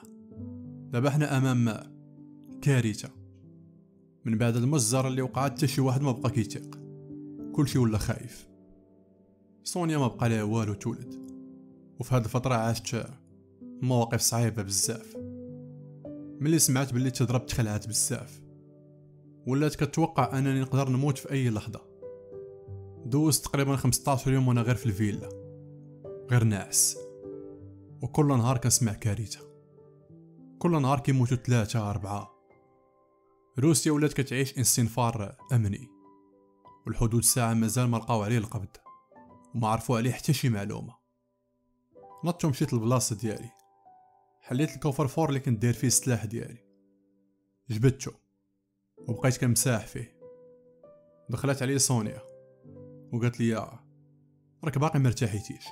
دابا حنا أمام كارثة. من بعد المزر اللي وقعت حتى شي واحد ما بقى كيتيق كلشي ولا خايف. سونيا ما بقى لها والو تولد. وفي هاد الفترة عاشت مواقف صعيبة بزاف. ملي سمعت بلي تضرب تخلعت بزاف. ولات كتوقع أنني نقدر نموت في أي لحظة. دوزت تقريبا 15 يوم وأنا غير في الفيلا. غير ناعس. وكل نهار كنسمع كارثة. كل نهار كيموتو ثلاثة أربعة. روسيا ولات كتعيش استنفار أمني والحدود الساعة مازال ما لقاو عليه القبض وما عرفوا عليه حتى شي معلومة. نطت مشيت للبلاصة ديالي حليت الكوفر فور اللي كنت داير فيه السلاح ديالي. جبدتو وبقيت كنمساح فيه. دخلت عليه سونيا وقالت لي راك باقي مرتاحيتيش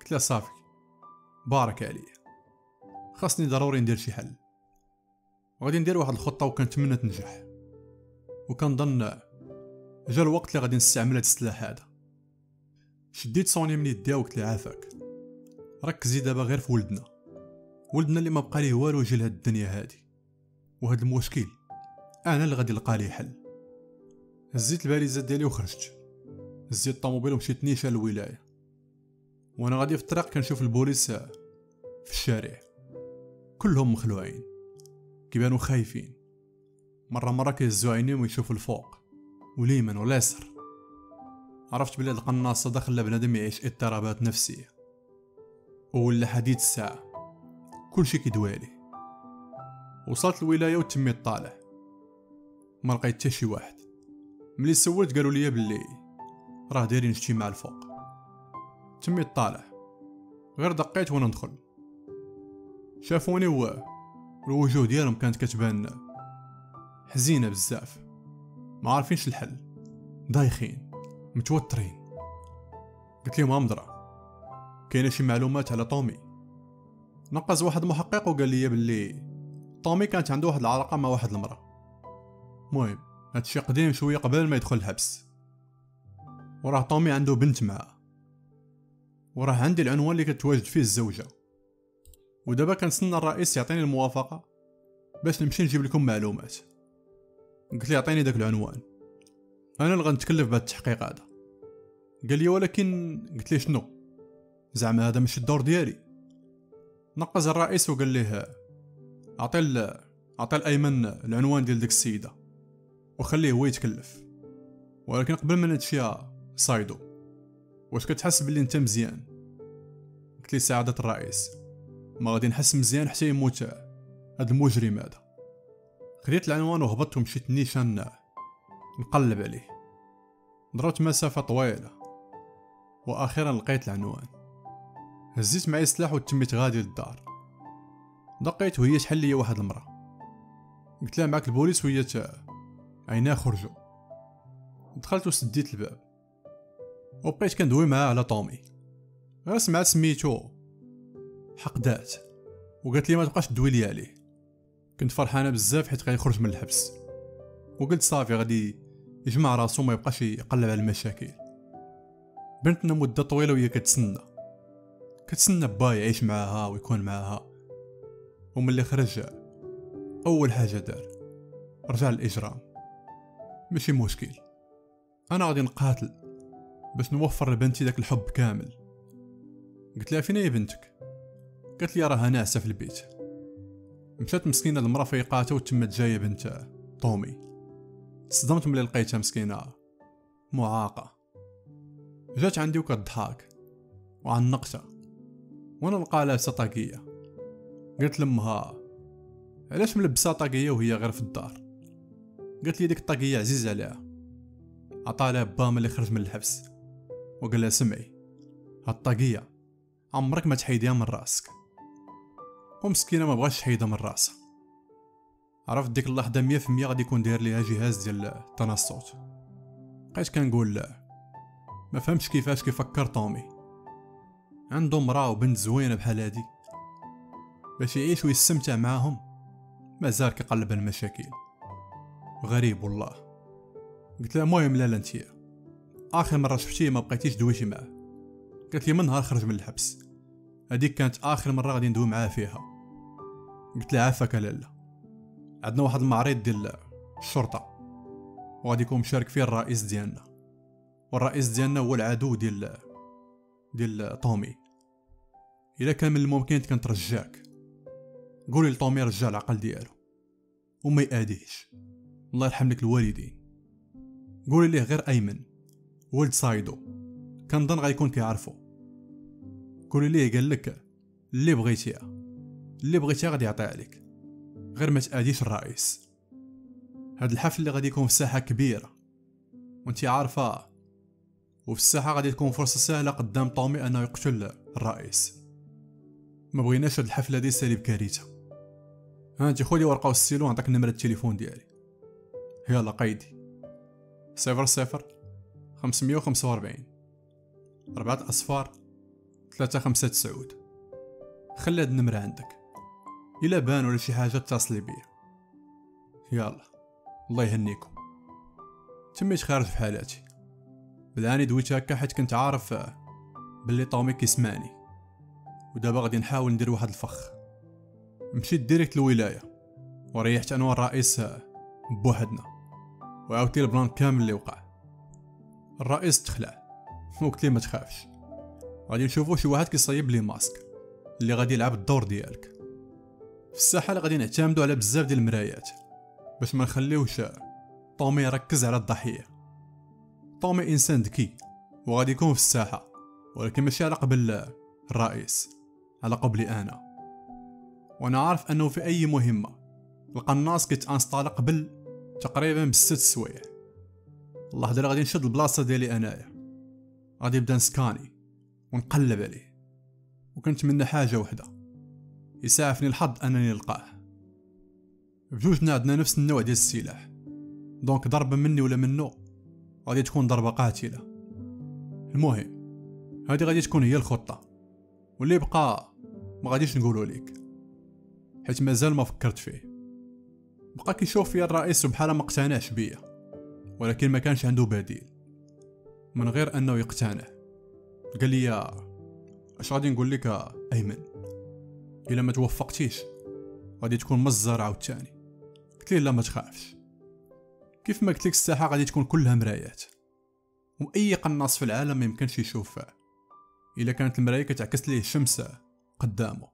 قلت لها صافي بارك عليا خاصني ضروري ندير شي حل. وغادي ندير واحد الخطة وكنتمنى تنجح. وكنظن جا الوقت اللي غادي نستعمل هاد السلاح هذا. شديت سونيا من يديها وقلت لها عافاك. ركزي دابا غير في ولدنا. ولدنا اللي ما بقى ليه والو يجي لهاد الدنيا هادي. وهاد المشكل أنا اللي غادي نلقى ليه حل. هزيت الباليزه ديالي وخرجت. هزيت الطوموبيل ومشيت نيشان الولايه وأنا غادي في الطريق كنشوف البوليس في الشارع. كلهم مخلوعين. كيبانو خايفين. مرة مرة كيهزو عينيهم ويشوفوا الفوق. واليمن واليسر عرفت بلي القناصة دا خلى بنادم يعيش اضطرابات نفسية. ولا حديث الساعة. كلشي كيدوالي. وصلت الولاية وتميت طالع ما لقيت حتى شي واحد. ملي سولت قالوا لي بلي راه دايرين اجتماع الفوق. تميت طالع غير دقيت وأنا ندخل. شافوني و الوجوه ديالهم كانت كتبان حزينة بزاف. ما عارفينش الحل. دايخين متوترين. قلت لهم أمضرة. كاينة شي معلومات على طومي؟ نقز واحد محقق وقال لي بلي طومي كانت عنده واحد العلاقة مع واحد المرأة. المهم هادشي قديم شوية قبل ما يدخل الحبس. وراه طومي عنده بنت معاه. وراه عندي العنوان اللي كتواجد فيه الزوجة. ودابا كنتسنى الرئيس يعطيني الموافقة باش نمشي نجيب لكم معلومات. قلت لي عطيني داك العنوان. أنا اللي غنتكلف بهذا التحقيق هذا. قال لي ولكن قلت لي شنو؟ زعما هذا ماشي الدور ديالي. نقز الرئيس وقال ليه أعطي أعطي الأيمن العنوان ديال ديك السيدة وخليه هو يتكلف. ولكن قبل ما نتشي صايدو واش كتحس بلي أنت مزيان؟ قلت لي سعاده الرئيس. ما غادي نحس مزيان حتى يموت هاد المجرم هذا. خديت العنوان وهبطت ومشيت نيشان نقلب عليه. ضربت مسافة طويلة. وأخيرا لقيت العنوان. هزيت معايا السلاح وتميت غادي للدار. دقيت وهي تحل لي واحد المرأة. قلت لها معاك البوليس وهي عيناه خرجوا. دخلت وسديت الباب. وبقيت كندوي معاه على طومي. غير سمعت سميتو. حقدات وقالت لي ما تبقاش تدوي لي عليه. كنت فرحانة بزاف حيت غيخرج من الحبس. وقلت صافي غادي يجمع راسو ما يبقاش يقلب على المشاكل. بنتنا مدة طويلة وهي كتسنى. كتسنى با يعيش معاها ويكون معاها. وملي خرج أول حاجة دار رجع للإجرام. ماشي مشكل. أنا غادي نقاتل باش نوفر لبنتي داك الحب كامل. قلت لها فين هي بنتك؟ قالت لي راها ناعسه في البيت. مشات مسكينة المرا فيقاتها وتمت جاية بنت طومي صدمت ملي لقيتها مسكينة. معاقة. جات عندي وكضحك وعنقتها. وأنا نلقى لابسة طاقية. قلت لأمها علاش ملبسة طاقية وهي غير في الدار؟ قالت لي ديك الطاقية عزيزة عليها. عطالها با ملي خرج من الحبس. وقال لها سمعي هاد الطاقية عمرك ما تحيديها من راسك. ومسكينة ما بغاش تحيدها من رأسها. عرفت ديك اللحظة مية في مية غادي يكون داير ليها جهاز ديال التنصت بقيت كنقول لا. ما فهمتش كيفاش كيفكر طومي. عنده مرا وبنت زوينة بحال هادي. باش يعيش ويستمتع معاهم مازال كيقلب المشاكل. غريب والله. قلت لها المهم لا انتيا. آخر مرة شفتيه ما بقيتيش دويتي معاه. قالت لي من نهار خرج من الحبس. هذيك كانت آخر مرة غادي ندوي معاه فيها. قلت لها عافاك لالا عندنا واحد المعرض ديال الشرطة وغادي يكون مشارك فيه الرئيس ديالنا والرئيس ديالنا هو العدو ديال ديال طومي إلا كان من الممكن كان ترجاك قولي لطومي رجع العقل ديالو وما يأديش الله يرحم لك الوالدين. قولي ليه غير أيمن ولد صايدو كنظن غيكون كيعرفو. قولي ليه قال لك اللي بغيتيها. اللي بغيتيها غادي يعطيها عليك غير ما تأديش الرئيس. هاد الحفل اللي غادي يكون في ساحه كبيرة وانتي عارفة وفي الساحة غادي تكون فرصة سهلة قدام طومي أنه يقتل الرئيس. ما بغيناش هاد الحفلة دي سالي بكارثه ها انت خذي ورقة والستيلو نعطيك نمرة التليفون ديالي. يلا قيدي صفر صفر خمسمية وخمسة وأربعين أربعة أصفار ثلاثة خمسة تسعود. خلي هاد النمرة عندك. إلا بان ولا شي حاجة اتصلي بيا يلا الله يهنيكم. تميت خارج في حالاتي. بالعاني دويت هكا حيت كنت عارف بلي طومي كيسمعني ودابا غادي نحاول ندير واحد الفخ. مشيت direct للولاية وريحت أنا والرئيس بوحدنا. وعاودت ال plan كامل اللي وقع. الرئيس تخلع. وقلت لي ما تخافش. غادي نشوفو شي واحد كيصايب لي ماسك اللي غادي يلعب الدور ديالك. في الساحة اللي غادي نعتمدوا على بزاف ديال المرايات باش ما نخليوش طومي يركز على الضحية. طومي إنسان ذكي وغادي يكون في الساحة ولكن ماشي على قبل الرئيس على قبلي أنا. وأنا عارف أنه في أي مهمة القناص كيتانستال قبل تقريبا بست سوايع. اللحظه اللي غادي نشد البلاصة ديالي أنايا. غادي نبدا نسكاني ونقلب عليه. وكنتمنى حاجة وحدة. يسعفني الحظ أنني نلقاه. بجوجنا عندنا نفس النوع ديال السلاح. دونك ضربه مني ولا منه غادي تكون ضربة قاتلة. المهم هذه غادي تكون هي الخطة. واللي بقى ما غاديش نقولو ليك. حيت مازال ما فكرت فيه. بقى كيشوف فيا الرئيس بحال ما اقتنعش بيا. ولكن ما كانش عنده بديل. من غير أنه يقتنع. قال لي اش غادي نقول لك أيمن؟ إلا ما توفقتيش. غادي تكون مزر عاوتاني قلت ليه لا ما تخافش. كيف ما قلت لك الساحة غادي تكون كلها مرايات. وأي قناص في العالم ما يمكنش يشوف إلا كانت المراية كتعكس ليه الشمس قدامه.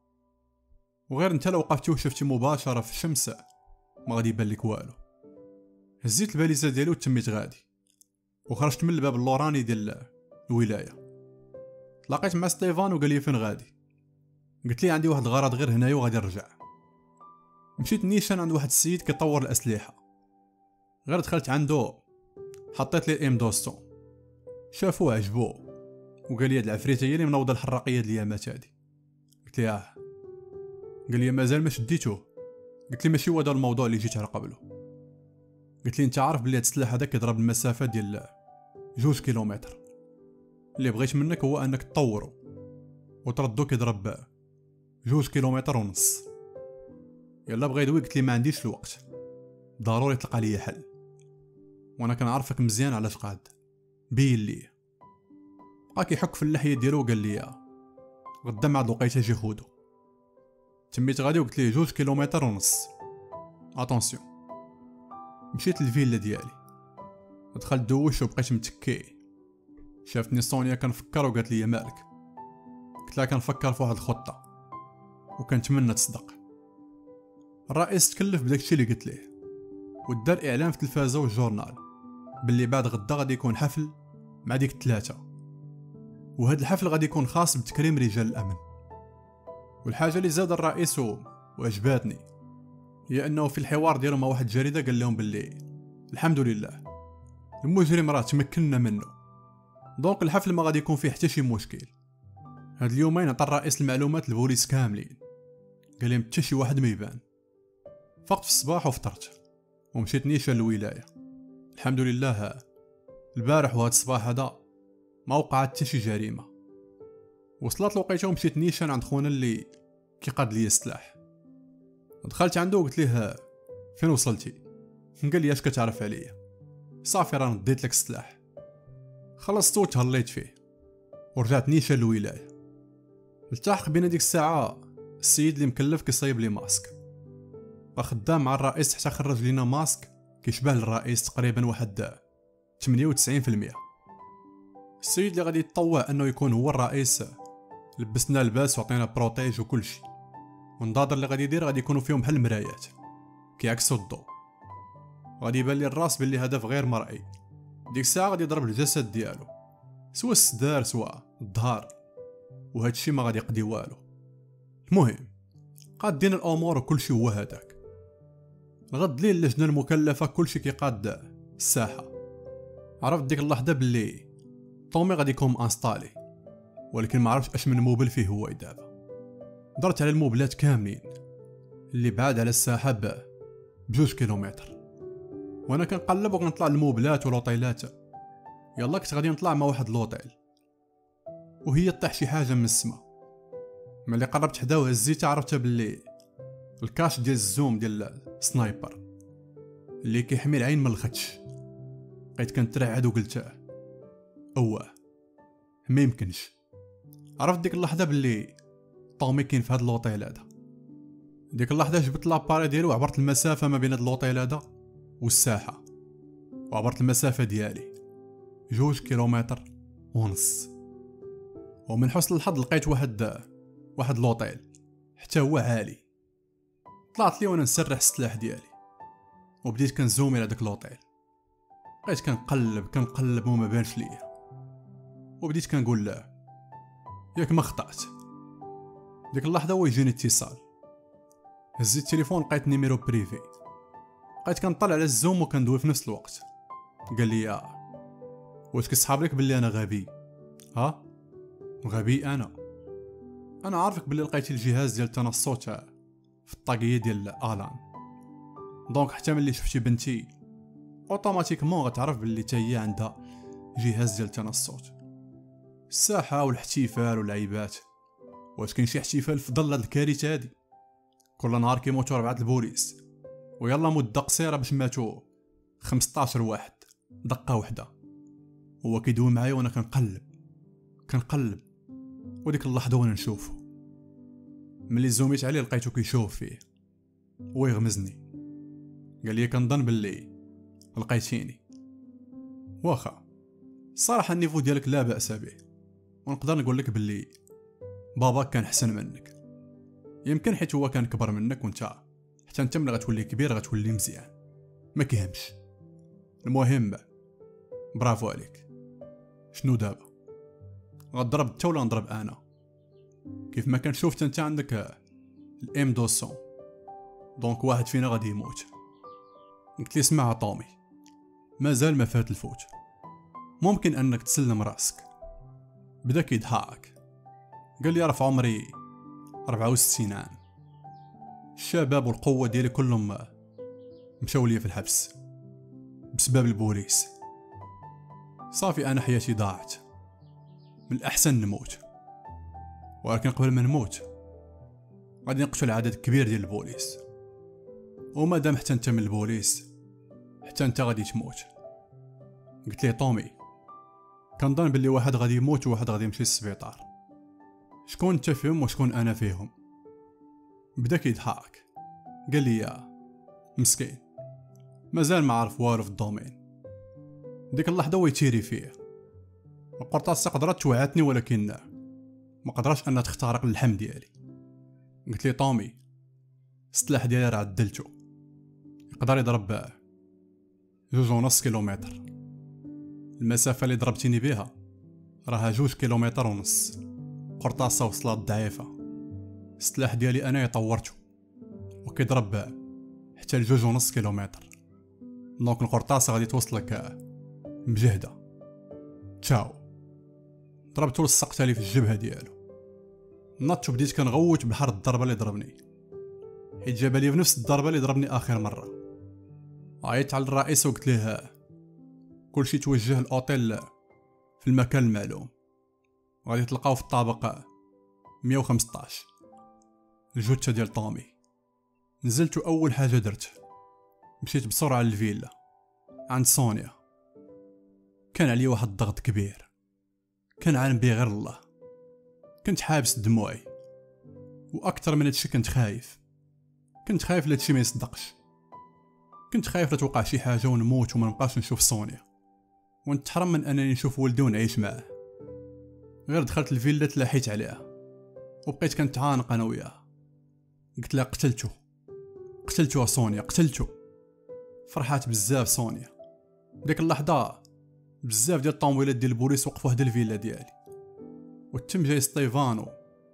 وغير أنت لو وقفتي وشفتي مباشرة في الشمس ما غادي يبان لك والو. هزيت الباليزة ديالي وتميت غادي. وخرجت من الباب اللوراني ديال الولاية. تلاقيت مع ستيفان وقال لي فين غادي. قلت لي عندي واحد الغرض غير هنايا وغادي نرجع. مشيت نيشان عند واحد السيد كيطور الأسلحة. غير دخلت عنده حطيت لي M200 شافو عجبو وقال لي هاد العفريتة هي اللي منوضة الحراقية ديال اليامات هادي. قلت لي آه. قال لي مازال ما شديتوه. قلت لي ماشي هو هذا الموضوع اللي جيت على قبله. قلت لي أنت عارف بلي هاد السلاح هذا كيضرب المسافة ديال جوج كيلومتر. اللي بغيت منك هو أنك تطورو وتردو كيضرب جوج كيلومتر ونص. يلا بغا يدوي قلت لي ما عنديش الوقت. ضروري تلقى لي حل. وأنا كنعرفك مزيان علاش قاد بين لي. بقى كيحك في اللحية ديالو وقال لي غدا مع الوقيته جي خودو. تميت غادي وقلت ليه جوج كيلومتر ونص. attention مشيت للفيلا ديالي. دخلت دوشت وبقيت متكي شافتني سونيا كنفكر وقالت لي مالك؟ قلت لها كنفكر في واحد الخطة. وكنتمنى تصدق. الرئيس تكلف بداكشي اللي قلت ليه ودار إعلان في التلفازة والجورنال باللي بعد غدا غادي يكون حفل مع ديك الثلاثه وهذا الحفل غادي يكون خاص بتكريم رجال الأمن. والحاجة اللي زاد الرئيس وعجباتني هي إنه في الحوار ديالو مع واحد الجريده قال لهم باللي الحمد لله المجرم راه تمكنا منه. دونك الحفل ما غادي يكون فيه حتى شي مشكل. هاد اليومين عطى الرئيس المعلومات للبوليس كاملين. قال لهم حتى شي واحد ما يبان. فقت في الصباح وفطرت ومشيت نيشان للولاية. الحمد لله البارح وهاد الصباح هذا ما وقعت حتى شي جريمة. وصلت الوقيته ومشيت نيشان عند خونا اللي كيقاد لي السلاح. دخلت عنده وقلت ليه فين وصلتي؟ قال لي أش كتعرف عليا؟ صافي راه نديت لك السلاح. خلصت وتهليت فيه ورجعت نيشان للولاية. التحق بين ديك الساعة السيد اللي مكلف كيصايب لي ماسك. بقى خدام مع الرئيس حتى خرج لينا ماسك كيشبه للرئيس تقريبا واحد 98% السيد اللي غادي يتطوع أنه يكون هو الرئيس لبسناه اللباس وعطينا protège وكلشي والنظاظر اللي غادي يدير غادي يكونوا فيهم بحال المرايات كيعكسوا الضوء. غادي يبان لي الراس باللي هدف غير مرئي. ديك الساعة غادي يضرب الجسد ديالو سوا الصدار سوا الظهر وهادشي ما غادي يقضي والو. المهم قادين الأمور وكلشي هو هذاك. غد لي اللجنة المكلفة كلشي كيقاد الساحة. عرفت ديك اللحظة باللي طومي غادي يكون انستالي ولكن ما عرفتش أش من موبل فيه هو دابا درت على الموبلات كاملين اللي بعاد على الساحة بجوج كيلومتر. وأنا كنقلب وكنطلع ليموبلات والوطيلات يلا كنت غادي نطلع مع واحد لوطيل وهي طيح شي حاجة من السما. ملي قربت حدا وهزيتها عرفت باللي ال cache ديال ال zoom ديال sniper اللي كيحمي العين من الخدش. بقيت كنترعد وقلت أوه ما يمكنش. عرفت ديك اللحظة باللي طومي كاين في هاد لوطيل هذا. ديك اللحظة جبت لاباري ديالو وعبرت المسافة ما بين هاد لوطيل هذا والساحة. وعبرت المسافة ديالي جوج كيلومتر ونص. ومن حسن الحظ لقيت واحد واحد لوطيل حتى هو عالي. طلعت لي وأنا نسرح السلاح ديالي وبديت كنزومي على داك لوطيل. بقيت كنقلب كنقلب وما بانش ليا. وبديت كنقول لا ياك ما خطأت. ديك اللحظة هو يجيني اتصال. هزيت التليفون لقيت numéro privé بقيت كنطلع على ال zoom وكندوي في نفس الوقت. قال لي يا واش كيصحاب لك بلي أنا غبي. ها؟ غبي أنا. أنا عارفك بلي لقيتي الجهاز ديال التنصت في الطاقية ديال الان donc حتى ملي شفتي بنتي automatiquement غتعرف بلي حتى هي عندها جهاز ديال التنصت الساحة والاحتفال واللعيبات واش كاين شي احتفال في ظل هاد الكارثة هادي؟ كل نهار كيموتو ربعة البوليس. ويلا مدة قصيرة باش ماتوا 15 واحد دقة وحدة. هو كيدوي معايا وأنا كنقلب. كنقلب. وديك اللحظة وأنا نشوفو ملي زوميت عليه لقيتو كيشوف فيه ويغمزني قال لي كنظن باللي لقيتيني. واخا الصراحه النيفو ديالك لا بأس به. ونقدر نقول لك باللي باباك كان حسن منك. يمكن حيت هو كان كبر منك وانت حتى أنت ملي غتولي كبير غتولي مزيان. ما كيهمش. المهم برافو عليك. شنو دابا؟ غضرب انت ولا نضرب أنا. كيف ما كان شفت أنت عندك ال M200 donc واحد فينا غادي يموت. قلت لي اسمع طومي. مازال ما فات الفوت. ممكن أنك تسلم رأسك. بدا كيضحك. قال لي راه عمري 64 عام. الشباب والقوة ديالي كلهم مشاو ليا في الحبس. بسبب البوليس. صافي أنا حياتي ضاعت. من الأحسن نموت ولكن قبل ما نموت غادي نقتل عدد كبير ديال البوليس. وما دام حتى أنت من البوليس حتى أنت غادي تموت. قلت لي طومي كنظن باللي واحد غادي يموت وواحد غادي يمشي للسبيطار. شكون أنت فيهم وشكون أنا فيهم؟ بدأ كيضحك. قال لي يا مسكين. مازال ما عارف والو في ال domaine. ديك اللحظة هو يتيري فيه. القرطاسه قدرت توعاتني ولكن ما قدرش أنها تخترق اللحم ديالي. قلت لي طومي السلاح ديالي راه عدلتو يقدر يضرب جوج ونص كيلومتر. المسافة اللي ضربتيني بها راها جوج كيلومتر ونص. قرطاسة وصلات ضعيفة السلاح ديالي أنا طورتو وكيضرب حتى لجوج ونص كيلومتر. donc القرطاسة غادي توصلك مجهدة. تشاو. ضربتو لصقت لي في الجبهة ديالو. نطت وبديت كنغوت بحر الضربة اللي ضربني. حيت جاب لي بنفس الضربة اللي ضربني آخر مرة. عيطت على الرئيس وقلت ليه كلشي توجه الأوتيل في المكان المعلوم. غادي تلقاو في الطابق 115 الجثة ديال طومي. نزلت اول حاجة درت مشيت بسرعة للفيلا عند سونيا. كان عليا واحد الضغط كبير. كان عالم بيه غير الله. كنت حابس دموعي. وأكثر من هادشي كنت خايف. كنت خايف لهادشي ما يصدقش. كنت خايف لا توقع شي حاجة ونموت وما نبقاش نشوف سونيا ونتحرم من أنني نشوف ولدي ونعيش معاه. غير دخلت الفيلا تلاحيت عليها. وبقيت كنتعانق أنا وياها قلت لها قتلتو قتلتو سونيا قتلتو فرحات بزاف سونيا ديك اللحظة بزاف ديال الطوموبيلات ديال البوليس وقفوا هاد الفيلا ديالي. وتم جاي ستيفانو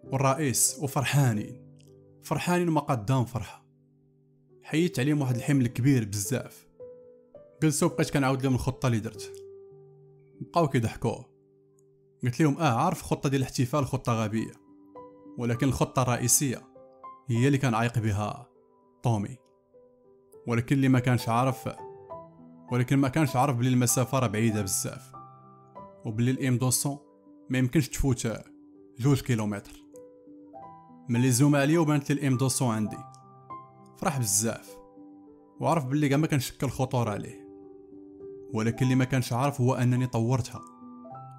والرئيس وفرحانين. فرحانين وما قدام فرحة. حيت عليهم واحد الحمل كبير بزاف. جلسوا بقيت كنعاود لهم الخطة اللي درت. بقاو كيضحكوا قلت لهم آه عارف الخطه ديال الاحتفال خطة غبية. ولكن الخطة الرئيسية هي اللي كان عايق بها طومي ولكن اللي ما كانش عارف ولكن ما كانش عارف بلي المسافة راه بعيدة بزاف. وبلي ال M200 ما يمكنش تفوت جوج كيلومتر. ملي زوم عليا وبانت لي ال M200 عندي. فرح بزاف. وعرف بلي كاع ما كنشكل الخطورة عليه. ولكن اللي ما كانش عارف هو أنني طورتها.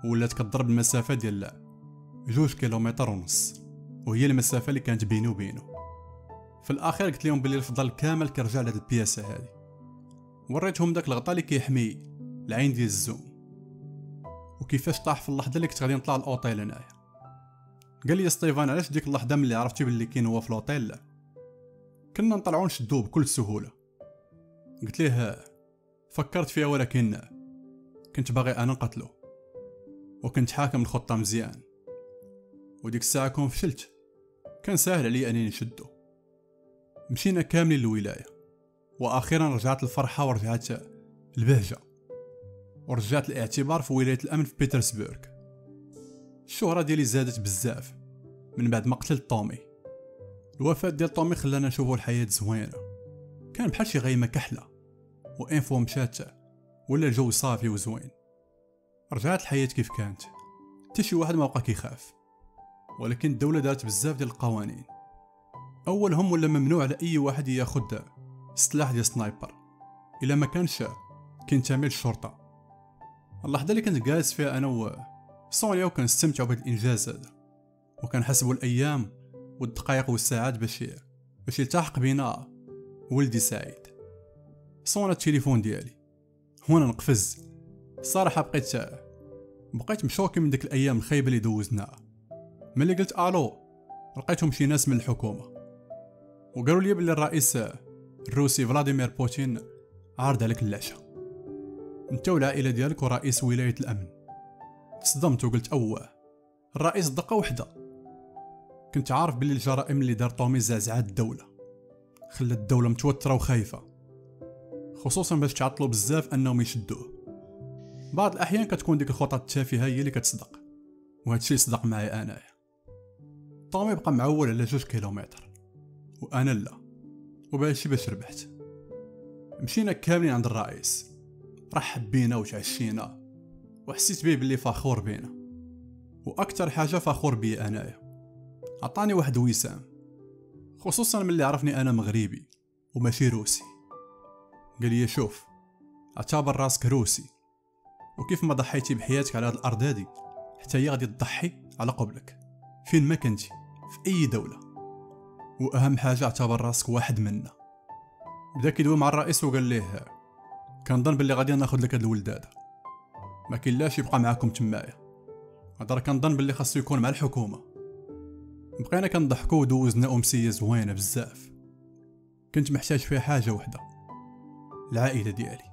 ولات كضرب المسافة ديال جوج كيلومتر ونص. وهي المسافة اللي كانت بيني وبينه في الأخير قلت لهم بلي الفضل كامل كيرجع لهاد البياسة هادي. وريتهم داك الغطاء اللي كيحمي العين ديال ال zoom. وكيفاش طاح في اللحظة اللي كنت غادي نطلع الاوتيل هنايا. قال لي ستيفان علاش ديك اللحظة ملي عرفتي بلي كاين هو في الأوتيل؟ كنا نطلعو نشدوه بكل سهولة. قلت ليه فكرت فيها ولكن كنت باغي أنا نقتلو. وكنت حاكم الخطة مزيان. وديك الساعة كون فشلت كان ساهل عليا أني نشدو. مشينا كاملين للولاية. وأخيرا رجعت الفرحه ورجعت البهجة. ورجعت الاعتبار في ولاية الأمن في بيترسبورغ الشهرة ديالي زادت بزاف من بعد ما قتلت طومي الوفاة ديال طومي خلانا نشوفو الحياة زوينة. كان بحال شي غيمة كحلة و enfin مشات ولا الجو صافي وزوين. رجعت الحياة كيف كانت. حتى شي واحد ما بقى كيخاف. ولكن الدولة دارت بزاف ديال القوانين. أولهم ولا ممنوع على اي واحد ياخد سلاح ديال sniper. إلا ما كانش كينتمي للشرطه اللحظه اللي كنت جالس فيها أنا و سونيا وكنستمتعوا بهذا الإنجاز هذا. وكنحسبوا الأيام والدقائق والساعات باش باش يلتحق بينا ولدي سعيد. صونا التليفون ديالي. هنا نقفز. الصراحه بقيت بقيت مشوكي من ديك الأيام الخايبة اللي دوزناها. ملي قلت ألو لقيتهم شي ناس من الحكومة. وقالوا لي بلي الرئيس الروسي فلاديمير بوتين عارض عليك العشاء أنت والعائلة ديالك ورئيس ولاية الأمن. تصدمت وقلت أوه الرئيس دقة وحدة. كنت عارف بلي الجرائم اللي دار طومي زعزعات الدولة. خلت الدولة متوترة وخايفة. خصوصا باش تعطلوا بزاف أنهم يشدوه. بعض الأحيان كتكون ديك الخطط التافهة هي اللي كتصدق. وهادشي صدق معايا أنايا. طومي بقى معول على جوج كيلومتر. وأنا لا. وبهادشي باش ربحت. مشينا كاملين عند الرئيس. رحب بينا وتعشينا وحسيت بيه بلي فخور بينا. وأكثر حاجة فخور بي أنايا. عطاني واحد وسام خصوصا ملي عرفني أنا مغربي وماشي روسي. قال لي شوف اعتبر راسك روسي. وكيف ما ضحيتي بحياتك على هاد الأرض هادي حتى هي غادي تضحي على قبلك. فين ما كنتي في أي دولة. وأهم حاجة اعتبر راسك واحد منا. بدأ كيدوي مع الرئيس وقال ليه كنظن باللي غادي ناخذ لك هاد الولد هذا ما كاين لاش يبقى معاكم تمايا. هضر كنظن باللي خاصو يكون مع الحكومة. بقينا كنضحكوا ودوزنا امسيه زوينة بزاف. كنت محتاج فيها حاجة وحدة. العائلة ديالي.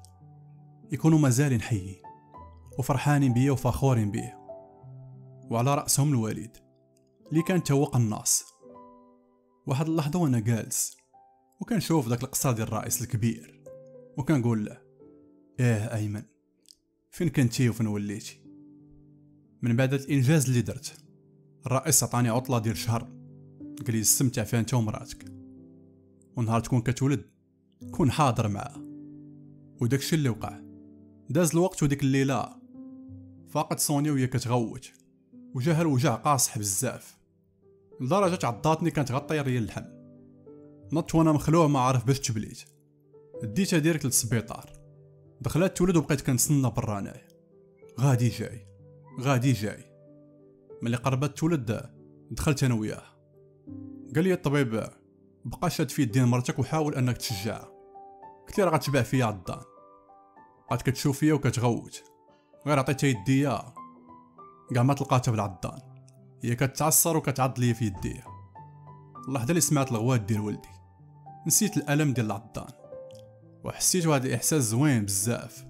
يكونوا مازالين حيين. وفرحانين بيا وفخورين بيا. وعلى رأسهم الوالد اللي كان تو قناص واحد اللحظه وأنا جالس وكنشوف داك القصر ديال الرئيس الكبير وكنقول له إيه أيمن فين كنتي وفين وليتي؟ من بعد الانجاز اللي درت الرئيس عطاني عطلة ديال شهر قال لي استمتع فيها أنت ومراتك ونهار تكون كتولد كون حاضر معاه وداكشي اللي وقع داز الوقت وديك الليلة فاقت سونيا وهي كتغوت وجاها الوجع قاصح بزاف. لدرجة عضاتني كانت غطير ليا اللحم. نط وأنا مخلوع ما عارف باش تبليت ديتها direct للسبيطار. دخلت تولد وبقيت كنتسنى برا غادي جاي. غادي جاي. ملي قربت تولد دخلت أنا وياه. قال لي الطبيب بقى شاد في يدين مرتك وحاول أنك تشجعها قلت راه غتشبع فيا عضان بقات كتشوف فيا وكتغوت. غير عطيتها يديا. كاع ما تلقاتها بالعضان هي كتعصر وكتعض ليا في يديا اللحظة اللي سمعت الغوات ديال ولدي. نسيت الألم ديال العضان وحسيت واحد الإحساس زوين بزاف.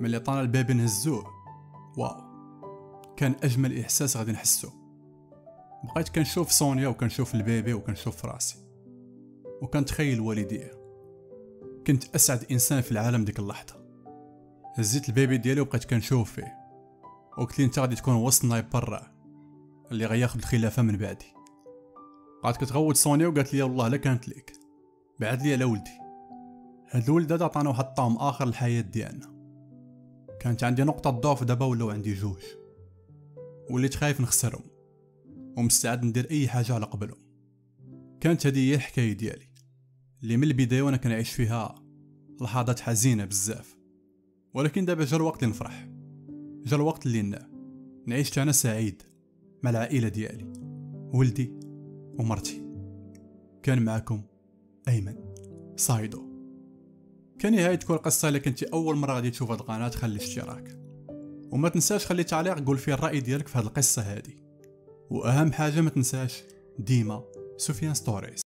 ملي طانا الباب نهزوه واو. كان أجمل إحساس غادي نحسو. بقيت كنشوف سونيا وكنشوف ال bébé وكنشوف راسي. وكنتخيل والديا كنت أسعد إنسان في العالم ديك اللحظة. هزيت ال bébé ديالي وبقيت كنشوف فيه. وقلت لي أنت غادي تكون ال sniper راه اللي غياخذ الخلافه من بعدي. قعدت كتغوت سونيا وقالت لي والله لا كانت ليك. بعد لي على ولدي. هاد الولد هذا عطانا واحد الطعم آخر للحياه ديالنا. كانت عندي نقطة ضعف دابا ولاو عندي جوج. وليت خايف نخسرهم. ومستعد ندير أي حاجة على قبلهم. كانت هذه هي الحكاية ديالي. اللي من البداية وأنا كنعيش فيها لحظات حزينة بزاف. ولكن دابا جا الوقت اللي نفرح. جا الوقت اللي نعيش أنا سعيد. مع العائلة ديالي ولدي ومرتي. كان معكم أيمن صايدو. كنهاية كل قصة إلا كنتي أول مرة غادي تشوف هاد القناة خلي اشتراك وما تنساش خلي تعليق قول فيه الرأي ديالك في هاد القصة هادي. وأهم حاجة ما تنساش ديما سفيان ستوريز.